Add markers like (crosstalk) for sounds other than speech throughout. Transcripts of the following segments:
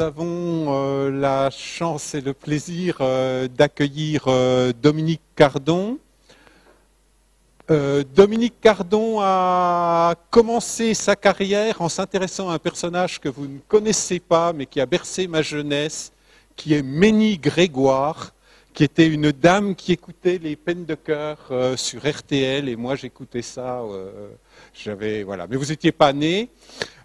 avons la chance et le plaisir d'accueillir Dominique Cardon. Dominique Cardon a commencé sa carrière en s'intéressant à un personnage que vous ne connaissez pas, mais qui a bercé ma jeunesse, qui est Ménie Grégoire, qui était une dame qui écoutait les peines de cœur euh, sur RTL, et moi j'écoutais ça. Euh, j'avais voilà, mais vous n'étiez pas né.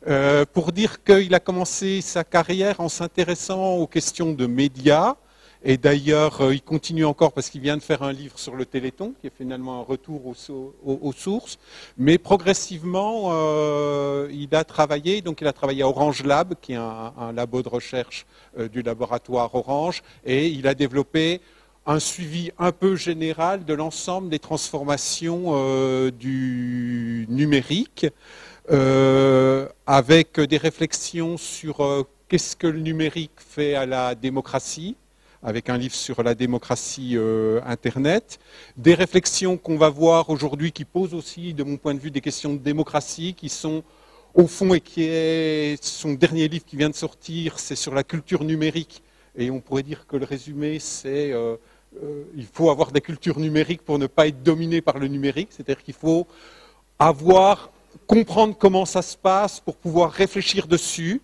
Euh, pour dire qu'il a commencé sa carrière en s'intéressant aux questions de médias, et d'ailleurs, euh, il continue encore parce qu'il vient de faire un livre sur le Téléthon, qui est finalement un retour aux, sources. Mais progressivement, euh, il a travaillé, donc il a travaillé à Orange Lab, qui est un, labo de recherche du laboratoire Orange, et il a développé un suivi un peu général de l'ensemble des transformations du numérique, avec des réflexions sur qu'est-ce que le numérique fait à la démocratie, avec un livre sur la démocratie euh, Internet, des réflexions qu'on va voir aujourd'hui qui posent aussi, de mon point de vue, des questions de démocratie qui sont au fond et qui est son dernier livre qui vient de sortir, c'est sur la culture numérique. Et on pourrait dire que le résumé, c'est euh, euh, il faut avoir des cultures numériques pour ne pas être dominé par le numérique, c'est-à-dire qu'il faut avoir comprendre comment ça se passe pour pouvoir réfléchir dessus.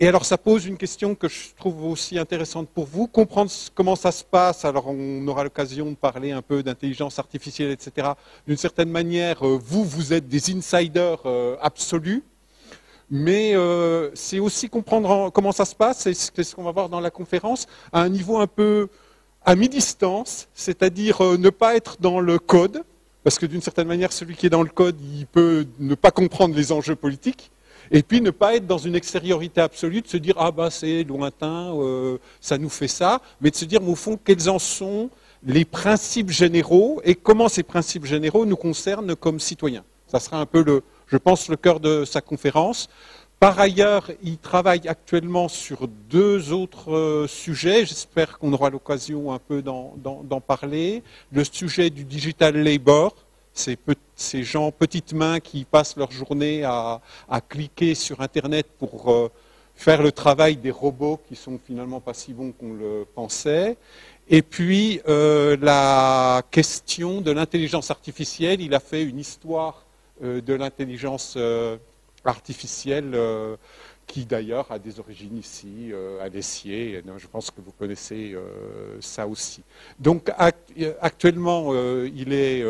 Et alors ça pose une question que je trouve aussi intéressante pour vous, comprendre comment ça se passe. Alors on aura l'occasion de parler un peu d'intelligence artificielle, etc. D'une certaine manière, euh, vous, vous êtes des insiders euh, absolus, mais euh, c'est aussi comprendre comment ça se passe, c'est ce qu'on va voir dans la conférence, à un niveau un peu à mi-distance, c'est-à-dire ne pas être dans le code, parce que d'une certaine manière, celui qui est dans le code, il peut ne pas comprendre les enjeux politiques, et puis ne pas être dans une extériorité absolue, de se dire ah bah c'est lointain, euh, ça nous fait ça, mais de se dire au fond quels en sont les principes généraux et comment ces principes généraux nous concernent comme citoyens. Ça sera un peu le, je pense, le cœur de sa conférence. Par ailleurs, il travaille actuellement sur deux autres euh, sujets. J'espère qu'on aura l'occasion un peu d'en parler. Le sujet du digital labor, ces, gens petites mains qui passent leur journée à, cliquer sur Internet pour euh, faire le travail des robots qui sont finalement pas si bons qu'on le pensait. Et puis euh, la question de l'intelligence artificielle, il a fait une histoire de l'intelligence artificielle qui d'ailleurs a des origines ici, euh, à Lessier. Je pense que vous connaissez euh, ça aussi. Donc actuellement, euh, il est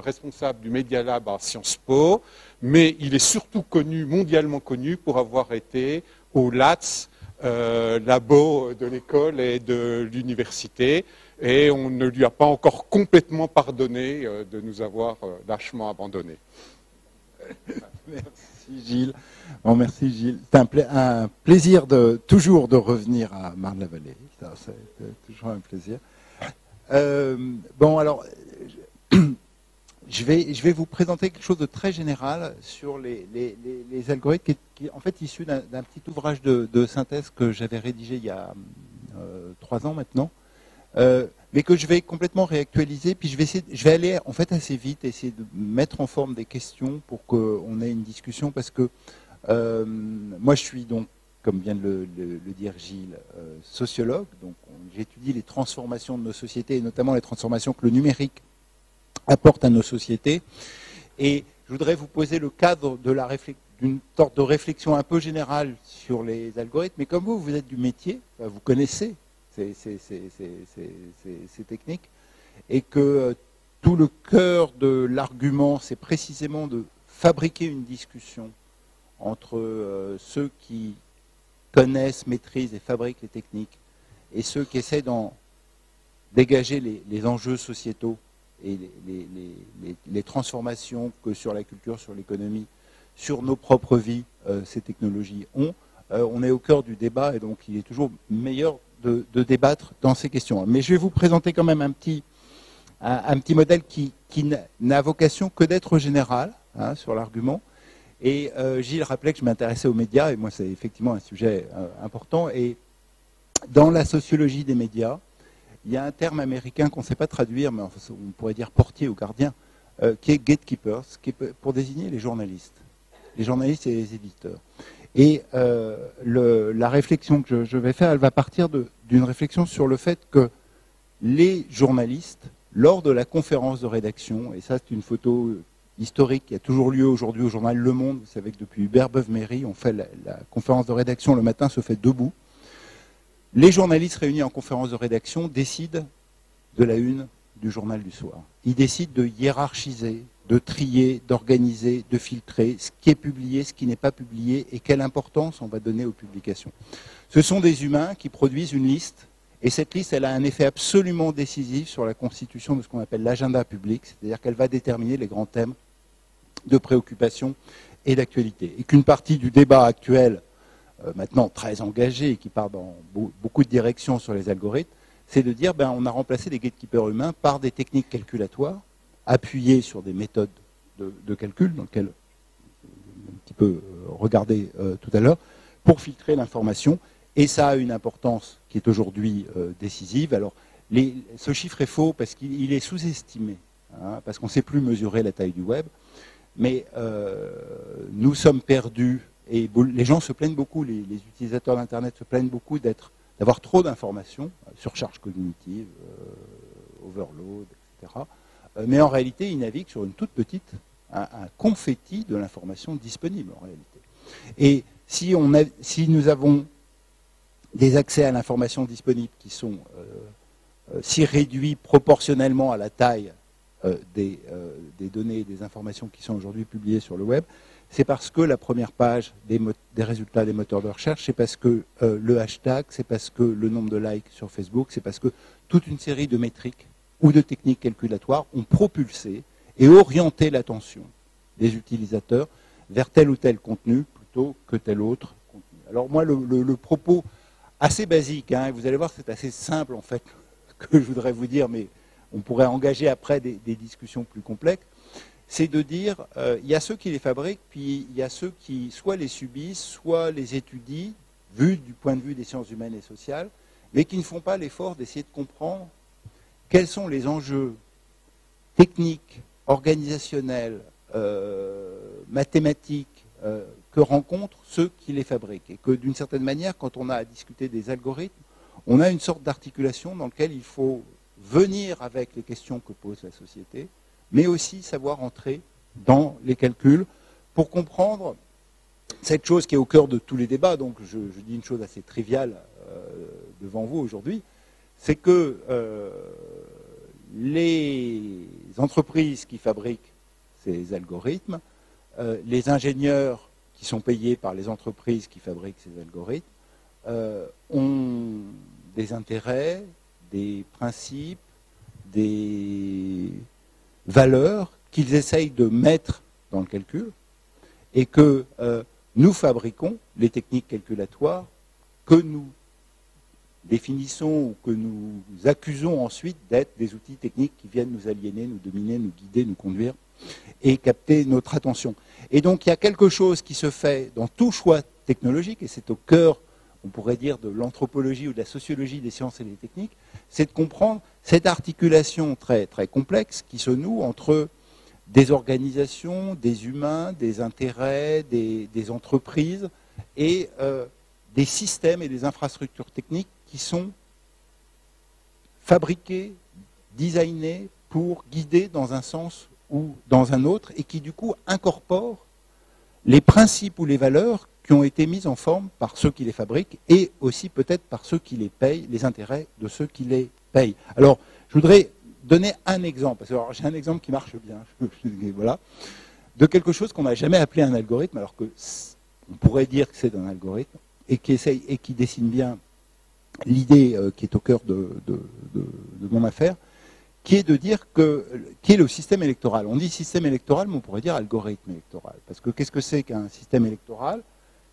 responsable du Media Lab à Sciences Po, mais il est surtout connu, mondialement connu, pour avoir été au LATS, labo de l'école et de l'université. Et on ne lui a pas encore complètement pardonné de nous avoir lâchement abandonnés. (laughs) (laughs) Merci Gilles. Bon, merci Gilles. C'est un, plaisir de toujours de revenir à Marne-la-Vallée. C'est toujours un plaisir. Euh, bon, alors, (clears throat) je vais, je vais vous présenter quelque chose de très général sur les, algorithmes, qui est, en fait issu d'un petit ouvrage de, synthèse que j'avais rédigé il y a euh, trois ans maintenant. Euh, mais que je vais complètement réactualiser. Puis je vais, essayer, je vais aller en fait assez vite, essayer de mettre en forme des questions pour qu'on ait une discussion, parce que euh, moi je suis donc, comme vient de le, dire Gilles, euh, sociologue, donc j'étudie les transformations de nos sociétés, et notamment les transformations que le numérique apporte à nos sociétés. Et je voudrais vous poser le cadre de la d'une sorte de réflexion un peu générale sur les algorithmes, mais comme vous, vous êtes du métier, vous connaissez ces, techniques, et que euh, tout le cœur de l'argument, c'est précisément de fabriquer une discussion entre euh, ceux qui connaissent, maîtrisent et fabriquent les techniques et ceux qui essaient d'en dégager les, enjeux sociétaux et les, transformations que sur la culture, sur l'économie, sur nos propres vies, euh, ces technologies ont. on est au cœur du débat et donc il est toujours meilleur de, débattre dans ces questions. Mais je vais vous présenter quand même un petit, modèle qui, n'a vocation que d'être général hein, sur l'argument. Et euh, Gilles rappelait que je m'intéressais aux médias, et moi c'est effectivement un sujet euh, important. Et dans la sociologie des médias, il y a un terme américain qu'on ne sait pas traduire, mais on pourrait dire portier ou gardien, euh, qui est gatekeepers, pour désigner les journalistes, les journalistes et les éditeurs. Et la réflexion que je, vais faire, elle va partir d'une réflexion sur le fait que les journalistes, lors de la conférence de rédaction, et ça c'est une photo historique qui a toujours lieu aujourd'hui au journal Le Monde, vous savez que depuis Hubert Beuve-Méry, on fait la, conférence de rédaction le matin se fait debout. Les journalistes réunis en conférence de rédaction décident de la une du journal du soir. Ils décident de hiérarchiser, de trier, d'organiser, de filtrer ce qui est publié, ce qui n'est pas publié et quelle importance on va donner aux publications. Ce sont des humains qui produisent une liste et cette liste, elle a un effet absolument décisif sur la constitution de ce qu'on appelle l'agenda public, c'est-à-dire qu'elle va déterminer les grands thèmes de préoccupation et d'actualité. Et qu'une partie du débat actuel, euh, maintenant très engagé et qui part dans beaucoup de directions sur les algorithmes, c'est de dire ben, on a remplacé les gatekeepers humains par des techniques calculatoires appuyées sur des méthodes de, calcul, dans lesquelles un petit peu euh, regardé euh, tout à l'heure, pour filtrer l'information et ça a une importance qui est aujourd'hui euh, décisive. Alors, ce chiffre est faux parce qu'il est sous-estimé, hein, parce qu'on ne sait plus mesurer la taille du web. Mais euh, nous sommes perdus, et les gens se plaignent beaucoup, les, utilisateurs d'Internet se plaignent beaucoup d'avoir trop d'informations, surcharge cognitive, euh, overload, etc. mais en réalité, ils naviguent sur une toute petite, un, confetti de l'information disponible en réalité. Et si, nous avons des accès à l'information disponible qui sont euh, euh, si réduits proportionnellement à la taille euh, des, données et des informations qui sont aujourd'hui publiées sur le web, c'est parce que la première page des, résultats des moteurs de recherche, c'est parce que le hashtag, c'est parce que le nombre de likes sur Facebook, c'est parce que toute une série de métriques ou de techniques calculatoires ont propulsé et orienté l'attention des utilisateurs vers tel ou tel contenu plutôt que tel autre contenu. Alors moi, le propos assez basique. Hein, vous allez voir, c'est assez simple en fait (laughs) que je voudrais vous dire, mais on pourrait engager après des, discussions plus complexes. C'est de dire, euh, il y a ceux qui les fabriquent, puis il y a ceux qui soit les subissent, soit les étudient, vu du point de vue des sciences humaines et sociales, mais qui ne font pas l'effort d'essayer de comprendre quels sont les enjeux techniques, organisationnels, euh, mathématiques, euh, que rencontrent ceux qui les fabriquent? Et que d'une certaine manière, quand on a à discuter des algorithmes, on a une sorte d'articulation dans laquelle il faut venir avec les questions que pose la société, mais aussi savoir entrer dans les calculs pour comprendre cette chose qui est au cœur de tous les débats. Donc je, dis une chose assez triviale euh, devant vous aujourd'hui, c'est que euh, les entreprises qui fabriquent ces algorithmes, euh, les ingénieurs qui sont payés par les entreprises qui fabriquent ces algorithmes euh, ont des intérêts, des principes, des valeurs qu'ils essayent de mettre dans le calcul et que nous fabriquons les techniques calculatoires que nous définissons ou que nous accusons ensuite d'être des outils techniques qui viennent nous aliéner, nous dominer, nous guider, nous conduire et capter notre attention. Et donc il y a quelque chose qui se fait dans tout choix technologique, et c'est au cœur, on pourrait dire, de l'anthropologie ou de la sociologie des sciences et des techniques, c'est de comprendre cette articulation très, très complexe qui se noue entre des organisations, des humains, des intérêts, des, entreprises et euh, des systèmes et des infrastructures techniques qui sont fabriqués, designés pour guider dans un sens ou dans un autre, et qui du coup incorporent les principes ou les valeurs qui ont été mises en forme par ceux qui les fabriquent et aussi peut-être par ceux qui les payent, les intérêts de ceux qui les payent. Alors, je voudrais donner un exemple, parce que j'ai un exemple qui marche bien, (laughs) voilà, de quelque chose qu'on n'a jamais appelé un algorithme, alors que on pourrait dire que c'est un algorithme, et qui essaye et qui dessine bien l'idée euh, qui est au cœur de mon affaire, qui est de dire que, qui est le système électoral. On dit système électoral, mais on pourrait dire algorithme électoral. Parce que qu'est-ce que c'est qu'un système électoral?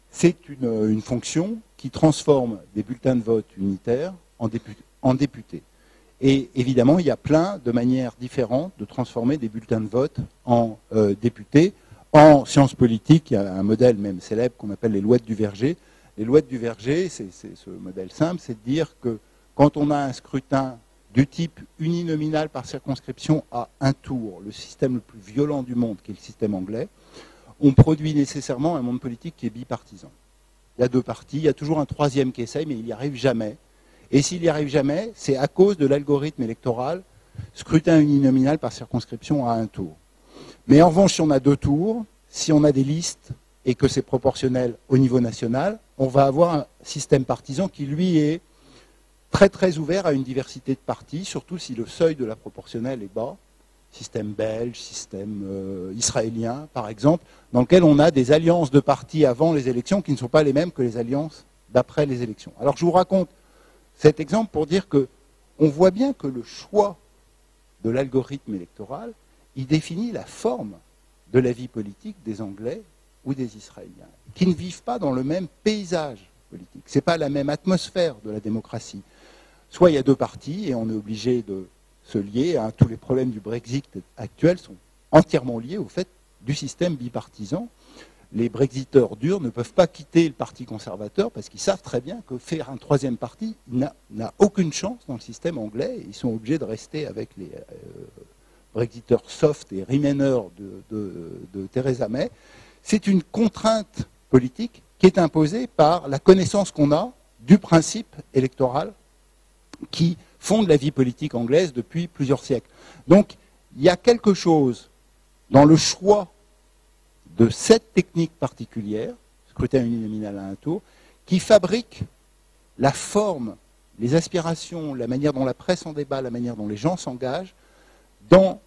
C'est une, fonction qui transforme des bulletins de vote unitaires en, députés. Et évidemment, il y a plein de manières différentes de transformer des bulletins de vote en euh, députés. En sciences politiques, il y a un modèle même célèbre qu'on appelle les lois du verger. Les lois du verger, c'est ce modèle simple, c'est de dire que quand on a un scrutin du type uninominal par circonscription à un tour, le système le plus violent du monde, qui est le système anglais, on produit nécessairement un monde politique qui est bipartisan. il y a deux parties, il y a toujours un troisième qui essaye, mais il n'y arrive jamais. Et s'il n'y arrive jamais, c'est à cause de l'algorithme électoral, scrutin uninominal par circonscription à un tour. Mais en revanche, si on a deux tours, si on a des listes et que c'est proportionnel au niveau national, on va avoir un système partisan qui, lui, est très très ouvert à une diversité de partis, surtout si le seuil de la proportionnelle est bas, système belge, système euh, israélien, par exemple, dans lequel on a des alliances de partis avant les élections qui ne sont pas les mêmes que les alliances d'après les élections. Alors je vous raconte cet exemple pour dire que on voit bien que le choix de l'algorithme électoral, définit la forme de la vie politique des Anglais ou des Israéliens, qui ne vivent pas dans le même paysage politique. Ce n'est pas la même atmosphère de la démocratie. Soit il y a deux partis et on est obligé de se lier. tous les problèmes du Brexit actuel sont entièrement liés au fait du système bipartisan. Les Brexiteurs durs ne peuvent pas quitter le Parti conservateur parce qu'ils savent très bien que faire un troisième parti n'a aucune chance dans le système anglais. Ils sont obligés de rester avec les euh, Brexiteurs soft et remainers de Theresa May. C'est une contrainte politique qui est imposée par la connaissance qu'on a du principe électoral qui fonde la vie politique anglaise depuis plusieurs siècles. Donc, il y a quelque chose dans le choix de cette technique particulière, scrutin uninominal à un tour, qui fabrique la forme, les aspirations, la manière dont la presse en débat, la manière dont les gens s'engagent dans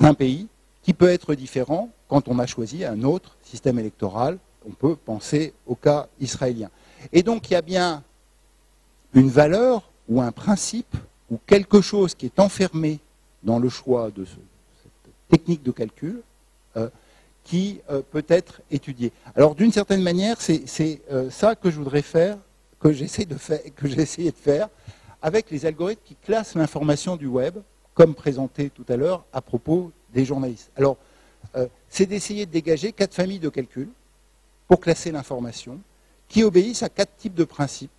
un pays qui peut être différent quand on a choisi un autre système électoral. On peut penser au cas israélien. Et donc il y a bien une valeur ou un principe ou quelque chose qui est enfermé dans le choix de cette technique de calcul euh, qui euh, peut être étudié. Alors d'une certaine manière, c'est euh, ça que je voudrais faire, que j'essaie de faire, que j'ai essayé de faire avec les algorithmes qui classent l'information du web, comme présenté tout à l'heure à propos des journalistes. Alors, c'est d'essayer de dégager quatre familles de calculs pour classer l'information, qui obéissent à quatre types de principes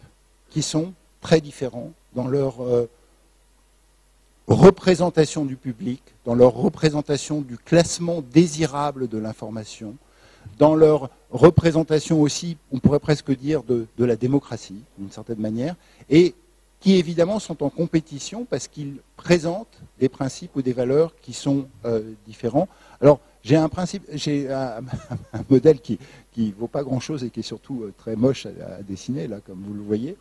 qui sont très différents dans leur euh, représentation du public, dans leur représentation du classement désirable de l'information, dans leur représentation aussi, on pourrait presque dire, de, la démocratie, d'une certaine manière, et qui évidemment sont en compétition parce qu'ils présentent des principes ou des valeurs qui sont euh, différents. Alors, j'ai un principe, (laughs) modèle qui ne vaut pas grand-chose et qui est surtout euh, très moche à, à, dessiner, là, comme vous le voyez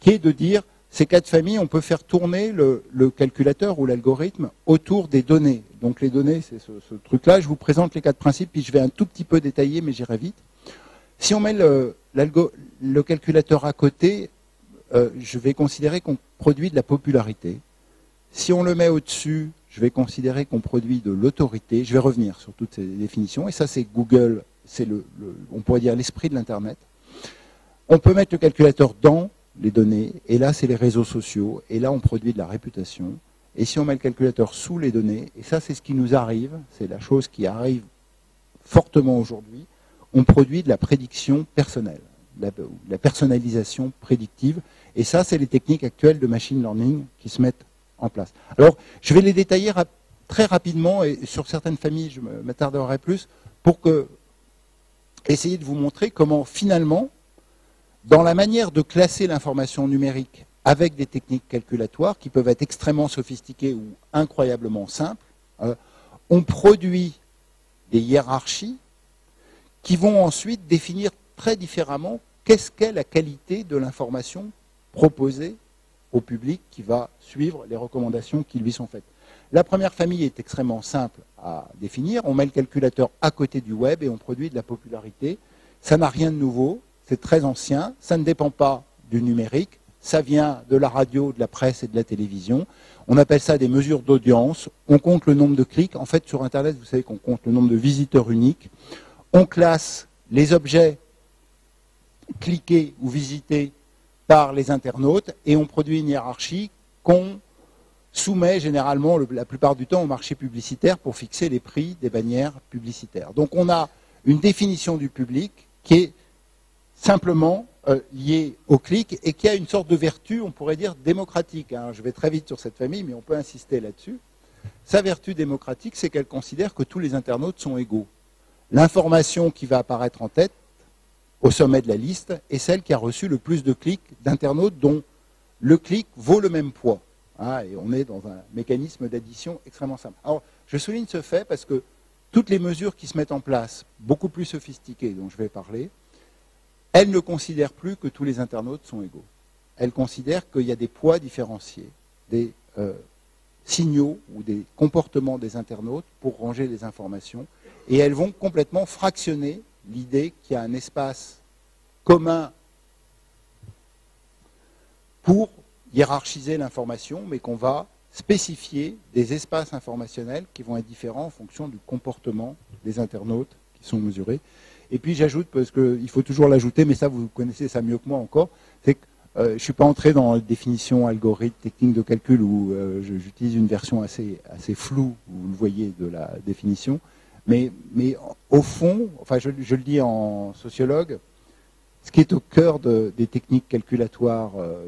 qui est de dire ces quatre familles, on peut faire tourner le, calculateur ou l'algorithme autour des données. Donc les données, c'est ce, truc-là. Je vous présente les quatre principes, puis je vais un tout petit peu détailler, mais j'irai vite. Si on met le, calculateur à côté, euh, je vais considérer qu'on produit de la popularité. Si on le met au-dessus, je vais considérer qu'on produit de l'autorité. Je vais revenir sur toutes ces définitions. Et ça, c'est Google, c'est le, on pourrait dire l'esprit de l'Internet. On peut mettre le calculateur dans les données, et là c'est les réseaux sociaux, et là on produit de la réputation. Et si on met le calculateur sous les données, et ça c'est ce qui nous arrive, c'est la chose qui arrive fortement aujourd'hui, on produit de la prédiction personnelle, la, personnalisation prédictive, et ça c'est les techniques actuelles de machine learning qui se mettent en place. Alors je vais les détailler très rapidement, et sur certaines familles je m'attarderai plus, pour que essayer de vous montrer comment finalement dans la manière de classer l'information numérique avec des techniques calculatoires qui peuvent être extrêmement sophistiquées ou incroyablement simples, euh, on produit des hiérarchies qui vont ensuite définir très différemment qu'est-ce qu'est la qualité de l'information proposée au public qui va suivre les recommandations qui lui sont faites. La première famille est extrêmement simple à définir. On met le calculateur à côté du web et on produit de la popularité. Ça n'a rien de nouveau c'est très ancien, ça ne dépend pas du numérique, ça vient de la radio, de la presse et de la télévision. On appelle ça des mesures d'audience. On compte le nombre de clics. En fait, sur Internet, vous savez qu'on compte le nombre de visiteurs uniques. On classe les objets cliqués ou visités par les internautes et on produit une hiérarchie qu'on soumet généralement, la plupart du temps, au marché publicitaire pour fixer les prix des bannières publicitaires. Donc on a une définition du public qui est simplement euh, lié au clic et qui a une sorte de vertu, on pourrait dire, démocratique. Hein. Je vais très vite sur cette famille, mais on peut insister là-dessus. Sa vertu démocratique, c'est qu'elle considère que tous les internautes sont égaux. L'information qui va apparaître en tête, au sommet de la liste est celle qui a reçu le plus de clics d'internautes dont le clic vaut le même poids. Hein, et on est dans un mécanisme d'addition extrêmement simple. Alors, je souligne ce fait parce que toutes les mesures qui se mettent en place, beaucoup plus sophistiquées dont je vais parler, elles ne considèrent plus que tous les internautes sont égaux. Elles considèrent qu'il y a des poids différenciés, des euh, signaux ou des comportements des internautes pour ranger les informations, et elles vont complètement fractionner l'idée qu'il y a un espace commun pour hiérarchiser l'information, mais qu'on va spécifier des espaces informationnels qui vont être différents en fonction du comportement des internautes qui sont mesurés. Et puis j'ajoute, parce qu'il faut toujours l'ajouter, mais ça vous connaissez ça mieux que moi encore, c'est que euh, je ne suis pas entré dans la définition algorithme, technique de calcul, où euh, j'utilise une version assez, assez floue, vous le voyez, de la définition. Mais, au fond, enfin je, le dis en sociologue, ce qui est au cœur de, des techniques calculatoires euh,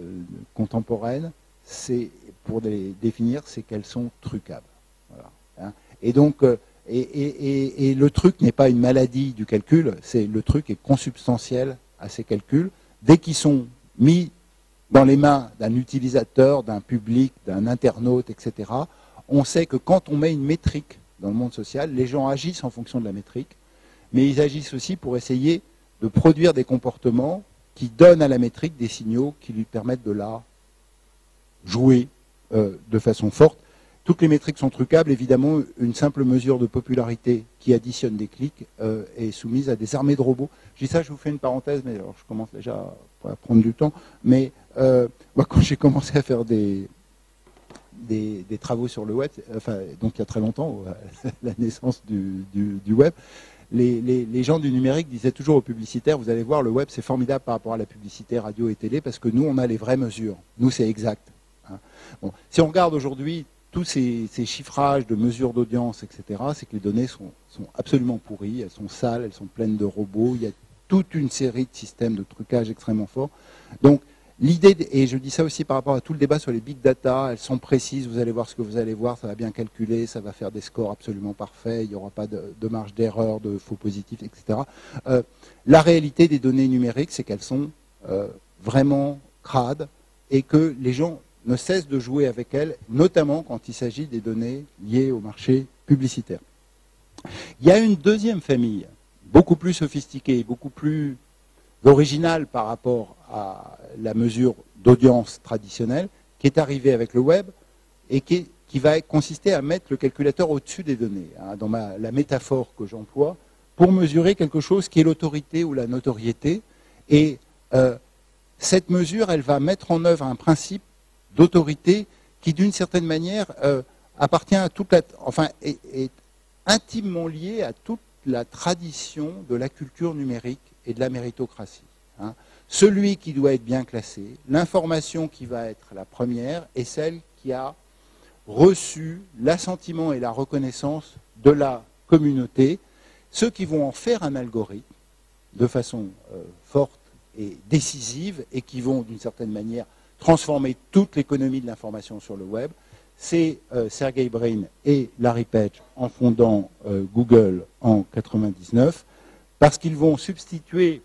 contemporaines, c'est pour les définir, c'est qu'elles sont trucables. Hein. Et donc, euh, et, le truc n'est pas une maladie du calcul, c'est le truc est consubstantiel à ces calculs. Dès qu'ils sont mis dans les mains d'un utilisateur, d'un public, d'un internaute, etc., on sait que quand on met une métrique dans le monde social, les gens agissent en fonction de la métrique, mais ils agissent aussi pour essayer de produire des comportements qui donnent à la métrique des signaux qui lui permettent de la jouer euh, de façon forte. Toutes les métriques sont trucables. Évidemment, une simple mesure de popularité qui additionne des clics euh, est soumise à des armées de robots. Je dis ça, je vous fais une parenthèse, mais alors je commence déjà à prendre du temps. Mais euh, moi, quand j'ai commencé à faire des, des, travaux sur le web, enfin, donc il y a très longtemps, (laughs) la naissance du, web, les, gens du numérique disaient toujours aux publicitaires, vous allez voir, le web c'est formidable par rapport à la publicité radio et télé, parce que nous, on a les vraies mesures. Nous, c'est exact. Hein. Si on regarde aujourd'hui tous ces, ces, chiffrages de mesures d'audience, etc., c'est que les données sont, sont, absolument pourries, elles sont sales, elles sont pleines de robots, il y a toute une série de systèmes de trucage extrêmement forts. Donc, L'idée, et je dis ça aussi par rapport à tout le débat sur les big data, elles sont précises, vous allez voir ce que vous allez voir, ça va bien calculer, ça va faire des scores absolument parfaits, il n'y aura pas de, marge d'erreur, de faux positifs, etc. Euh, la réalité des données numériques, c'est qu'elles sont euh, vraiment crades et que les gens ne cessent de jouer avec elles, notamment quand il s'agit des données liées au marché publicitaire. Il y a une deuxième famille, beaucoup plus sophistiquée, beaucoup plus originale par rapport à la mesure d'audience traditionnelle, qui est arrivée avec le web et qui, va consister à mettre le calculateur au-dessus des données, hein, dans la métaphore que j'emploie, pour mesurer quelque chose qui est l'autorité ou la notoriété. Et euh, cette mesure, elle va mettre en œuvre un principe d'autorité qui, d'une certaine manière, euh, appartient à toute la, enfin, est, intimement lié à toute la tradition de la culture numérique et de la méritocratie. Hein. Celui qui doit être bien classé, l'information qui va être la première est celle qui a reçu l'assentiment et la reconnaissance de la communauté, ceux qui vont en faire un algorithme de façon euh, forte et décisive et qui vont d'une certaine manière transformer toute l'économie de l'information sur le web, c'est euh, Sergey Brin et Larry Page en fondant euh, Google en 1999, parce qu'ils vont substituer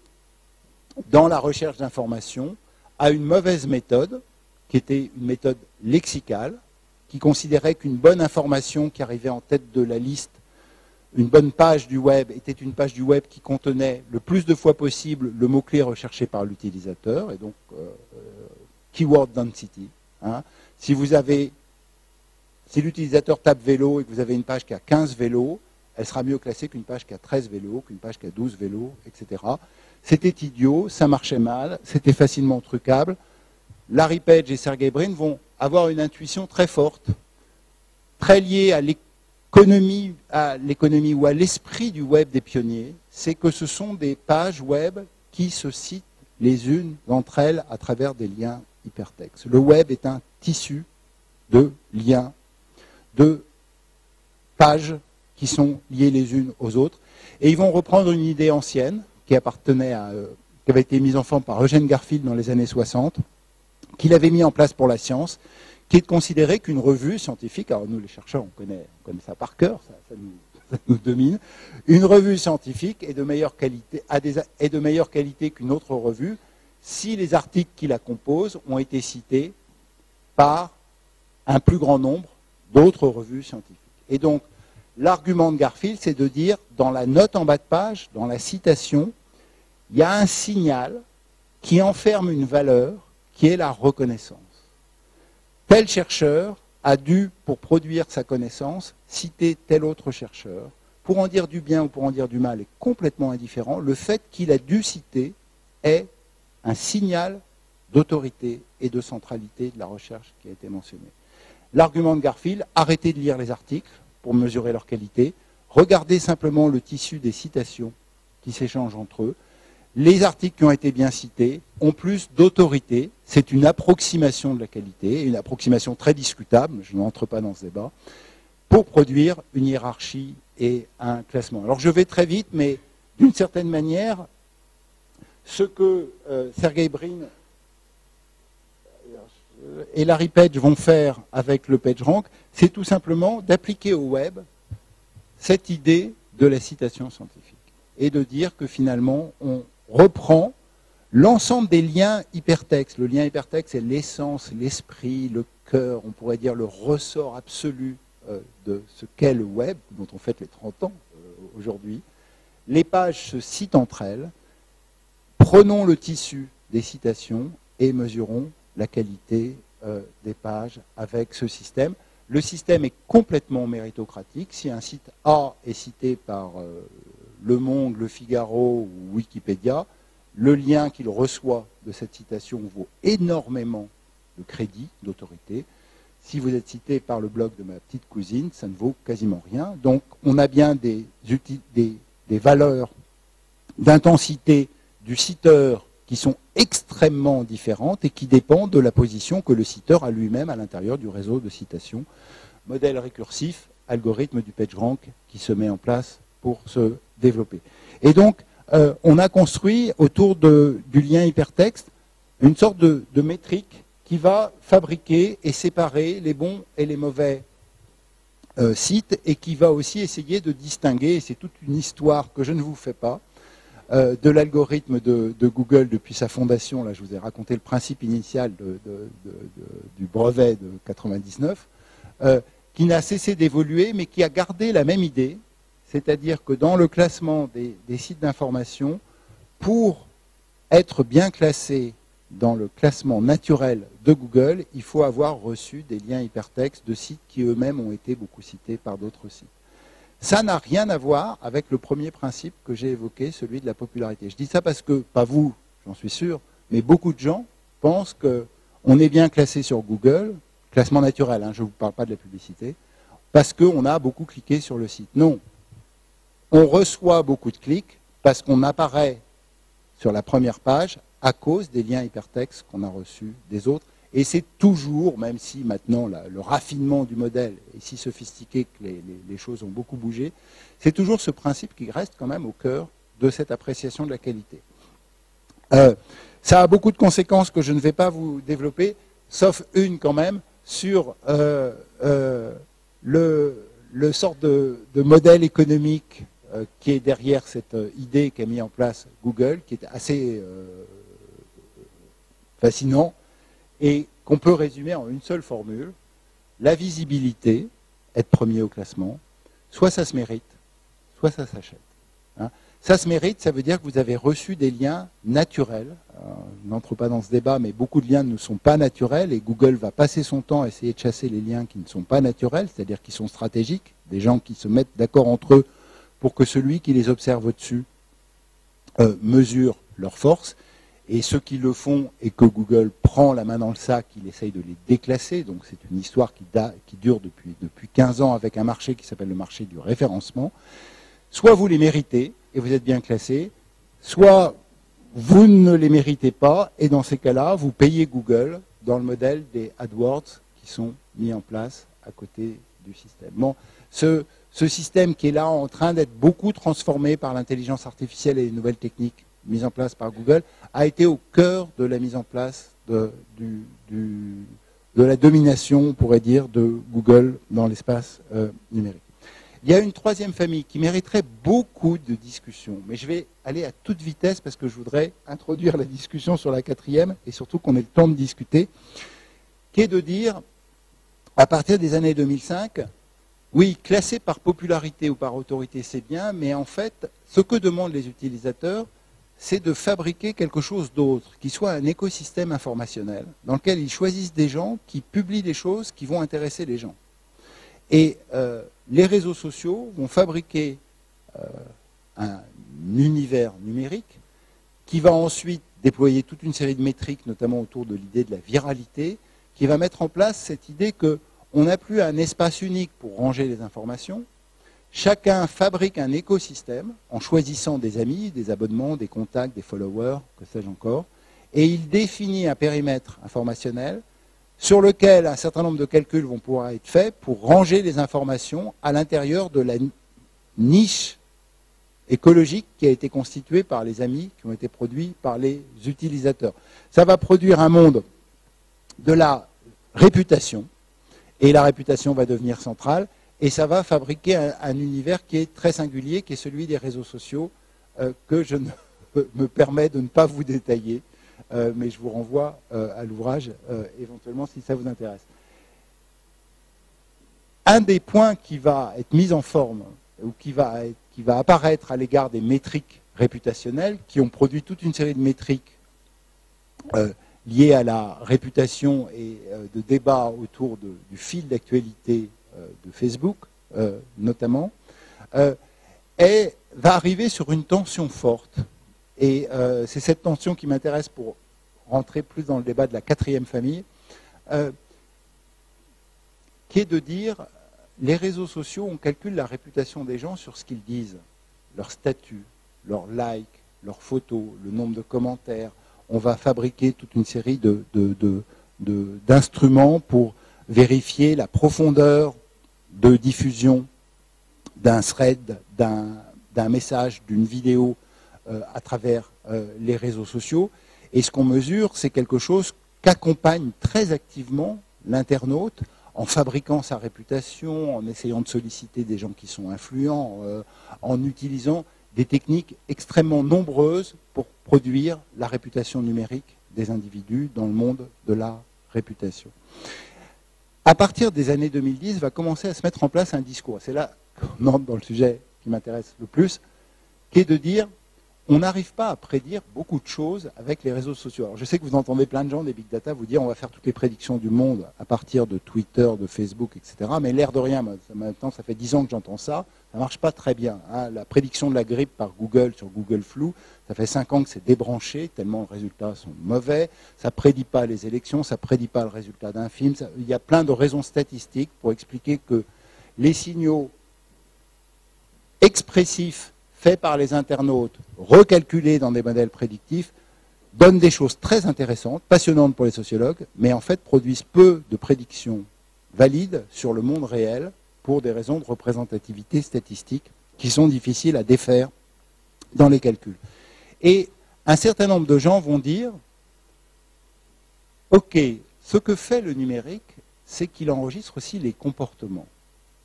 dans la recherche d'informations à une mauvaise méthode, qui était une méthode lexicale, qui considérait qu'une bonne information qui arrivait en tête de la liste, une bonne page du web, était une page du web qui contenait le plus de fois possible le mot-clé recherché par l'utilisateur, et donc euh, euh, keyword density. Hein. Si vous avez, si l'utilisateur tape vélo et que vous avez une page qui a 15 vélos, elle sera mieux classée qu'une page qui a 13 vélos, qu'une page qui a 12 vélos, etc. C'était idiot, ça marchait mal, c'était facilement trucable. Larry Page et Sergey Brin vont avoir une intuition très forte, très liée à l'économie, à l'économie ou à l'esprit du web des pionniers, c'est que ce sont des pages web qui se citent les unes d'entre elles à travers des liens hypertextes. Le web est un tissu de liens, de pages qui sont liées les unes aux autres. Et ils vont reprendre une idée ancienne, qui appartenait à, euh, qui avait été mise en forme par Eugène Garfield dans les années 60, qu'il avait mis en place pour la science, qui est de considérer qu'une revue scientifique, alors nous les chercheurs, on connaît, ça par cœur, (laughs) ça, nous domine, une revue scientifique est de meilleure qualité, est de meilleure qualité qu'une autre revue si les articles qui la composent ont été cités par un plus grand nombre d'autres revues scientifiques. Et donc, l'argument de Garfield, c'est de dire, dans la note en bas de page, dans la citation, il y a un signal qui enferme une valeur qui est la reconnaissance. Tel chercheur a dû, pour produire sa connaissance, citer tel autre chercheur. Pour en dire du bien ou pour en dire du mal est complètement indifférent. Le fait qu'il a dû citer est un signal d'autorité et de centralité de la recherche qui a été mentionné. L'argument de Garfield, arrêtez de lire les articles pour mesurer leur qualité, regardez simplement le tissu des citations qui s'échangent entre eux. Les articles qui ont été bien cités ont plus d'autorité, c'est une approximation de la qualité, une approximation très discutable, je n'entre pas dans ce débat, pour produire une hiérarchie et un classement. Alors je vais très vite, mais d'une certaine manière, ce que euh, Sergey Brin et Larry Page vont faire avec le PageRank, c'est tout simplement d'appliquer au web cette idée de la citation scientifique et de dire que finalement on reprend l'ensemble des liens hypertextes. Le lien hypertexte, c'est l'essence, l'esprit, le cœur, on pourrait dire le ressort absolu euh, de ce qu'est le web, dont on fête les 30 ans euh, aujourd'hui. Les pages se citent entre elles. Prenons le tissu des citations et mesurons la qualité euh, des pages avec ce système. Le système est complètement méritocratique. Si un site A est cité par euh, Le Monde, Le Figaro ou Wikipédia, le lien qu'il reçoit de cette citation vaut énormément de crédit, d'autorité. Si vous êtes cité par le blog de ma petite cousine, ça ne vaut quasiment rien. Donc on a bien des, des valeurs d'intensité du citeur qui sont extrêmement différentes et qui dépendent de la position que le citeur a lui-même à l'intérieur du réseau de citation. Modèle récursif, algorithme du PageRank qui se met en place pour se développer. Et donc, euh, on a construit autour du lien hypertexte une sorte de, de, métrique qui va fabriquer et séparer les bons et les mauvais euh, sites et qui va aussi essayer de distinguer, et c'est toute une histoire que je ne vous fais pas, euh, de l'algorithme de, Google depuis sa fondation. Là, je vous ai raconté le principe initial du brevet de 99, euh, qui n'a cessé d'évoluer, mais qui a gardé la même idée, c'est-à-dire que dans le classement des, des sites d'information, pour être bien classé dans le classement naturel de Google, il faut avoir reçu des liens hypertextes de sites qui eux-mêmes ont été beaucoup cités par d'autres sites. Ça n'a rien à voir avec le premier principe que j'ai évoqué, celui de la popularité. Je dis ça parce que, pas vous, j'en suis sûr, mais beaucoup de gens pensent qu'on est bien classé sur Google, classement naturel, hein, je ne vous parle pas de la publicité, parce qu'on a beaucoup cliqué sur le site. Non. On reçoit beaucoup de clics parce qu'on apparaît sur la première page à cause des liens hypertextes qu'on a reçus des autres et c'est toujours, même si maintenant le raffinement du modèle est si sophistiqué que les, choses ont beaucoup bougé, c'est toujours ce principe qui reste quand même au cœur de cette appréciation de la qualité. Euh, ça a beaucoup de conséquences que je ne vais pas vous développer, sauf une quand même, sur euh, euh, le, le, sort de, de modèle économique qui est derrière cette idée qu'a mis en place Google, qui est assez fascinant et qu'on peut résumer en une seule formule. La visibilité, être premier au classement, soit ça se mérite, soit ça s'achète. Hein. ça se mérite, ça veut dire que vous avez reçu des liens naturels. je n'entre pas dans ce débat, mais beaucoup de liens ne sont pas naturels et Google va passer son temps à essayer de chasser les liens qui ne sont pas naturels, c'est-à-dire qui sont stratégiques, des gens qui se mettent d'accord entre eux pour que celui qui les observe au-dessus euh, mesure leur force. Et ceux qui le font et que Google prend la main dans le sac, il essaye de les déclasser. Donc c'est une histoire qui, dure depuis, depuis 15 ans avec un marché qui s'appelle le marché du référencement. Soit vous les méritez et vous êtes bien classé, soit vous ne les méritez pas et dans ces cas-là, vous payez Google dans le modèle des AdWords qui sont mis en place à côté du système. Bon, ce système qui est là en train d'être beaucoup transformé par l'intelligence artificielle et les nouvelles techniques mise en place par Google, a été au cœur de la mise en place de, la domination, on pourrait dire, de Google dans l'espace euh, numérique. Il y a une troisième famille qui mériterait beaucoup de discussion, mais je vais aller à toute vitesse parce que je voudrais introduire la discussion sur la quatrième et surtout qu'on ait le temps de discuter, qui est de dire, à partir des années 2005, oui, classer par popularité ou par autorité, c'est bien, mais en fait, ce que demandent les utilisateurs, c'est de fabriquer quelque chose d'autre, qui soit un écosystème informationnel, dans lequel ils choisissent des gens qui publient des choses qui vont intéresser les gens. Et euh, les réseaux sociaux vont fabriquer euh, un univers numérique qui va ensuite déployer toute une série de métriques, notamment autour de l'idée de la viralité, qui va mettre en place cette idée qu'on n'a plus un espace unique pour ranger les informations. Chacun fabrique un écosystème en choisissant des amis, des abonnements, des contacts, des followers, que sais-je encore, et il définit un périmètre informationnel sur lequel un certain nombre de calculs vont pouvoir être faits pour ranger les informations à l'intérieur de la niche écologique qui a été constituée par les amis, qui ont été produits par les utilisateurs. Ça va produire un monde de la réputation, et la réputation va devenir centrale, et ça va fabriquer un, univers qui est très singulier, qui est celui des réseaux sociaux, euh, que je (laughs) me permets de ne pas vous détailler, euh, mais je vous renvoie euh, à l'ouvrage éventuellement si ça vous intéresse. Un des points qui va être mis en forme ou qui va apparaître à l'égard des métriques réputationnelles, qui ont produit toute une série de métriques liées à la réputation et de débats autour du fil d'actualité de Facebook, notamment, est, va arriver sur une tension forte. Et c'est cette tension qui m'intéresse pour rentrer plus dans le débat de la quatrième famille, euh, qui est de dire les réseaux sociaux, on calcule la réputation des gens sur ce qu'ils disent, leur statut, leurs likes, leurs photos, le nombre de commentaires. On va fabriquer toute une série d'instruments pour vérifier la profondeur de diffusion d'un thread, d'un message, d'une vidéo euh, à travers euh, les réseaux sociaux. Et ce qu'on mesure, c'est quelque chose qu'accompagne très activement l'internaute en fabriquant sa réputation, en essayant de solliciter des gens qui sont influents, euh, en utilisant des techniques extrêmement nombreuses pour produire la réputation numérique des individus dans le monde de la réputation. À partir des années 2010, va commencer à se mettre en place un discours. C'est là qu'on entre dans le sujet qui m'intéresse le plus, qui est de dire on n'arrive pas à prédire beaucoup de choses avec les réseaux sociaux. Alors je sais que vous entendez plein de gens des big data vous dire on va faire toutes les prédictions du monde à partir de Twitter, de Facebook, etc. Mais l'air de rien, maintenant ça fait dix ans que j'entends ça, ça ne marche pas très bien. Hein. La prédiction de la grippe par Google sur Google Flu, ça fait cinq ans que c'est débranché, tellement les résultats sont mauvais. Ça ne prédit pas les élections, ça prédit pas le résultat d'un film. il y a plein de raisons statistiques pour expliquer que les signaux expressifs faits par les internautes, recalculés dans des modèles prédictifs, donnent des choses très intéressantes, passionnantes pour les sociologues, mais en fait produisent peu de prédictions valides sur le monde réel pour des raisons de représentativité statistique qui sont difficiles à défaire dans les calculs. Et un certain nombre de gens vont dire, OK, ce que fait le numérique, c'est qu'il enregistre aussi les comportements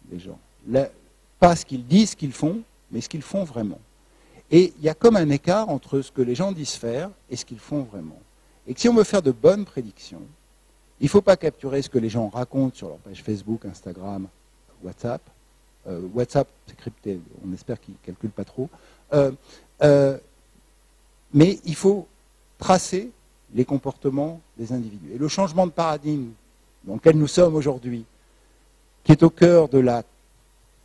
des gens. pas ce qu'ils disent qu'ils font, mais ce qu'ils font vraiment. Et il y a comme un écart entre ce que les gens disent faire et ce qu'ils font vraiment. Et que si on veut faire de bonnes prédictions, il ne faut pas capturer ce que les gens racontent sur leur page Facebook, Instagram, WhatsApp. Euh, WhatsApp, c'est crypté, on espère qu'ils ne calculent pas trop. Euh, euh, mais il faut tracer les comportements des individus. Et le changement de paradigme dans lequel nous sommes aujourd'hui, qui est au cœur de la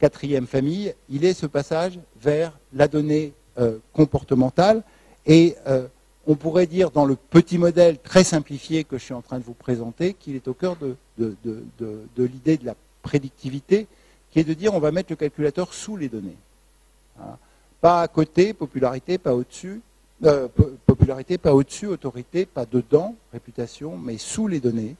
quatrième famille, il est ce passage vers la donnée euh, comportementale. Et euh, on pourrait dire dans le petit modèle très simplifié que je suis en train de vous présenter qu'il est au cœur de, l'idée de la prédictivité, qui est de dire on va mettre le calculateur sous les données. Hein. Pas à côté, popularité, pas au-dessus, euh, popularité, pas au-dessus, autorité, pas dedans, réputation, mais sous les données.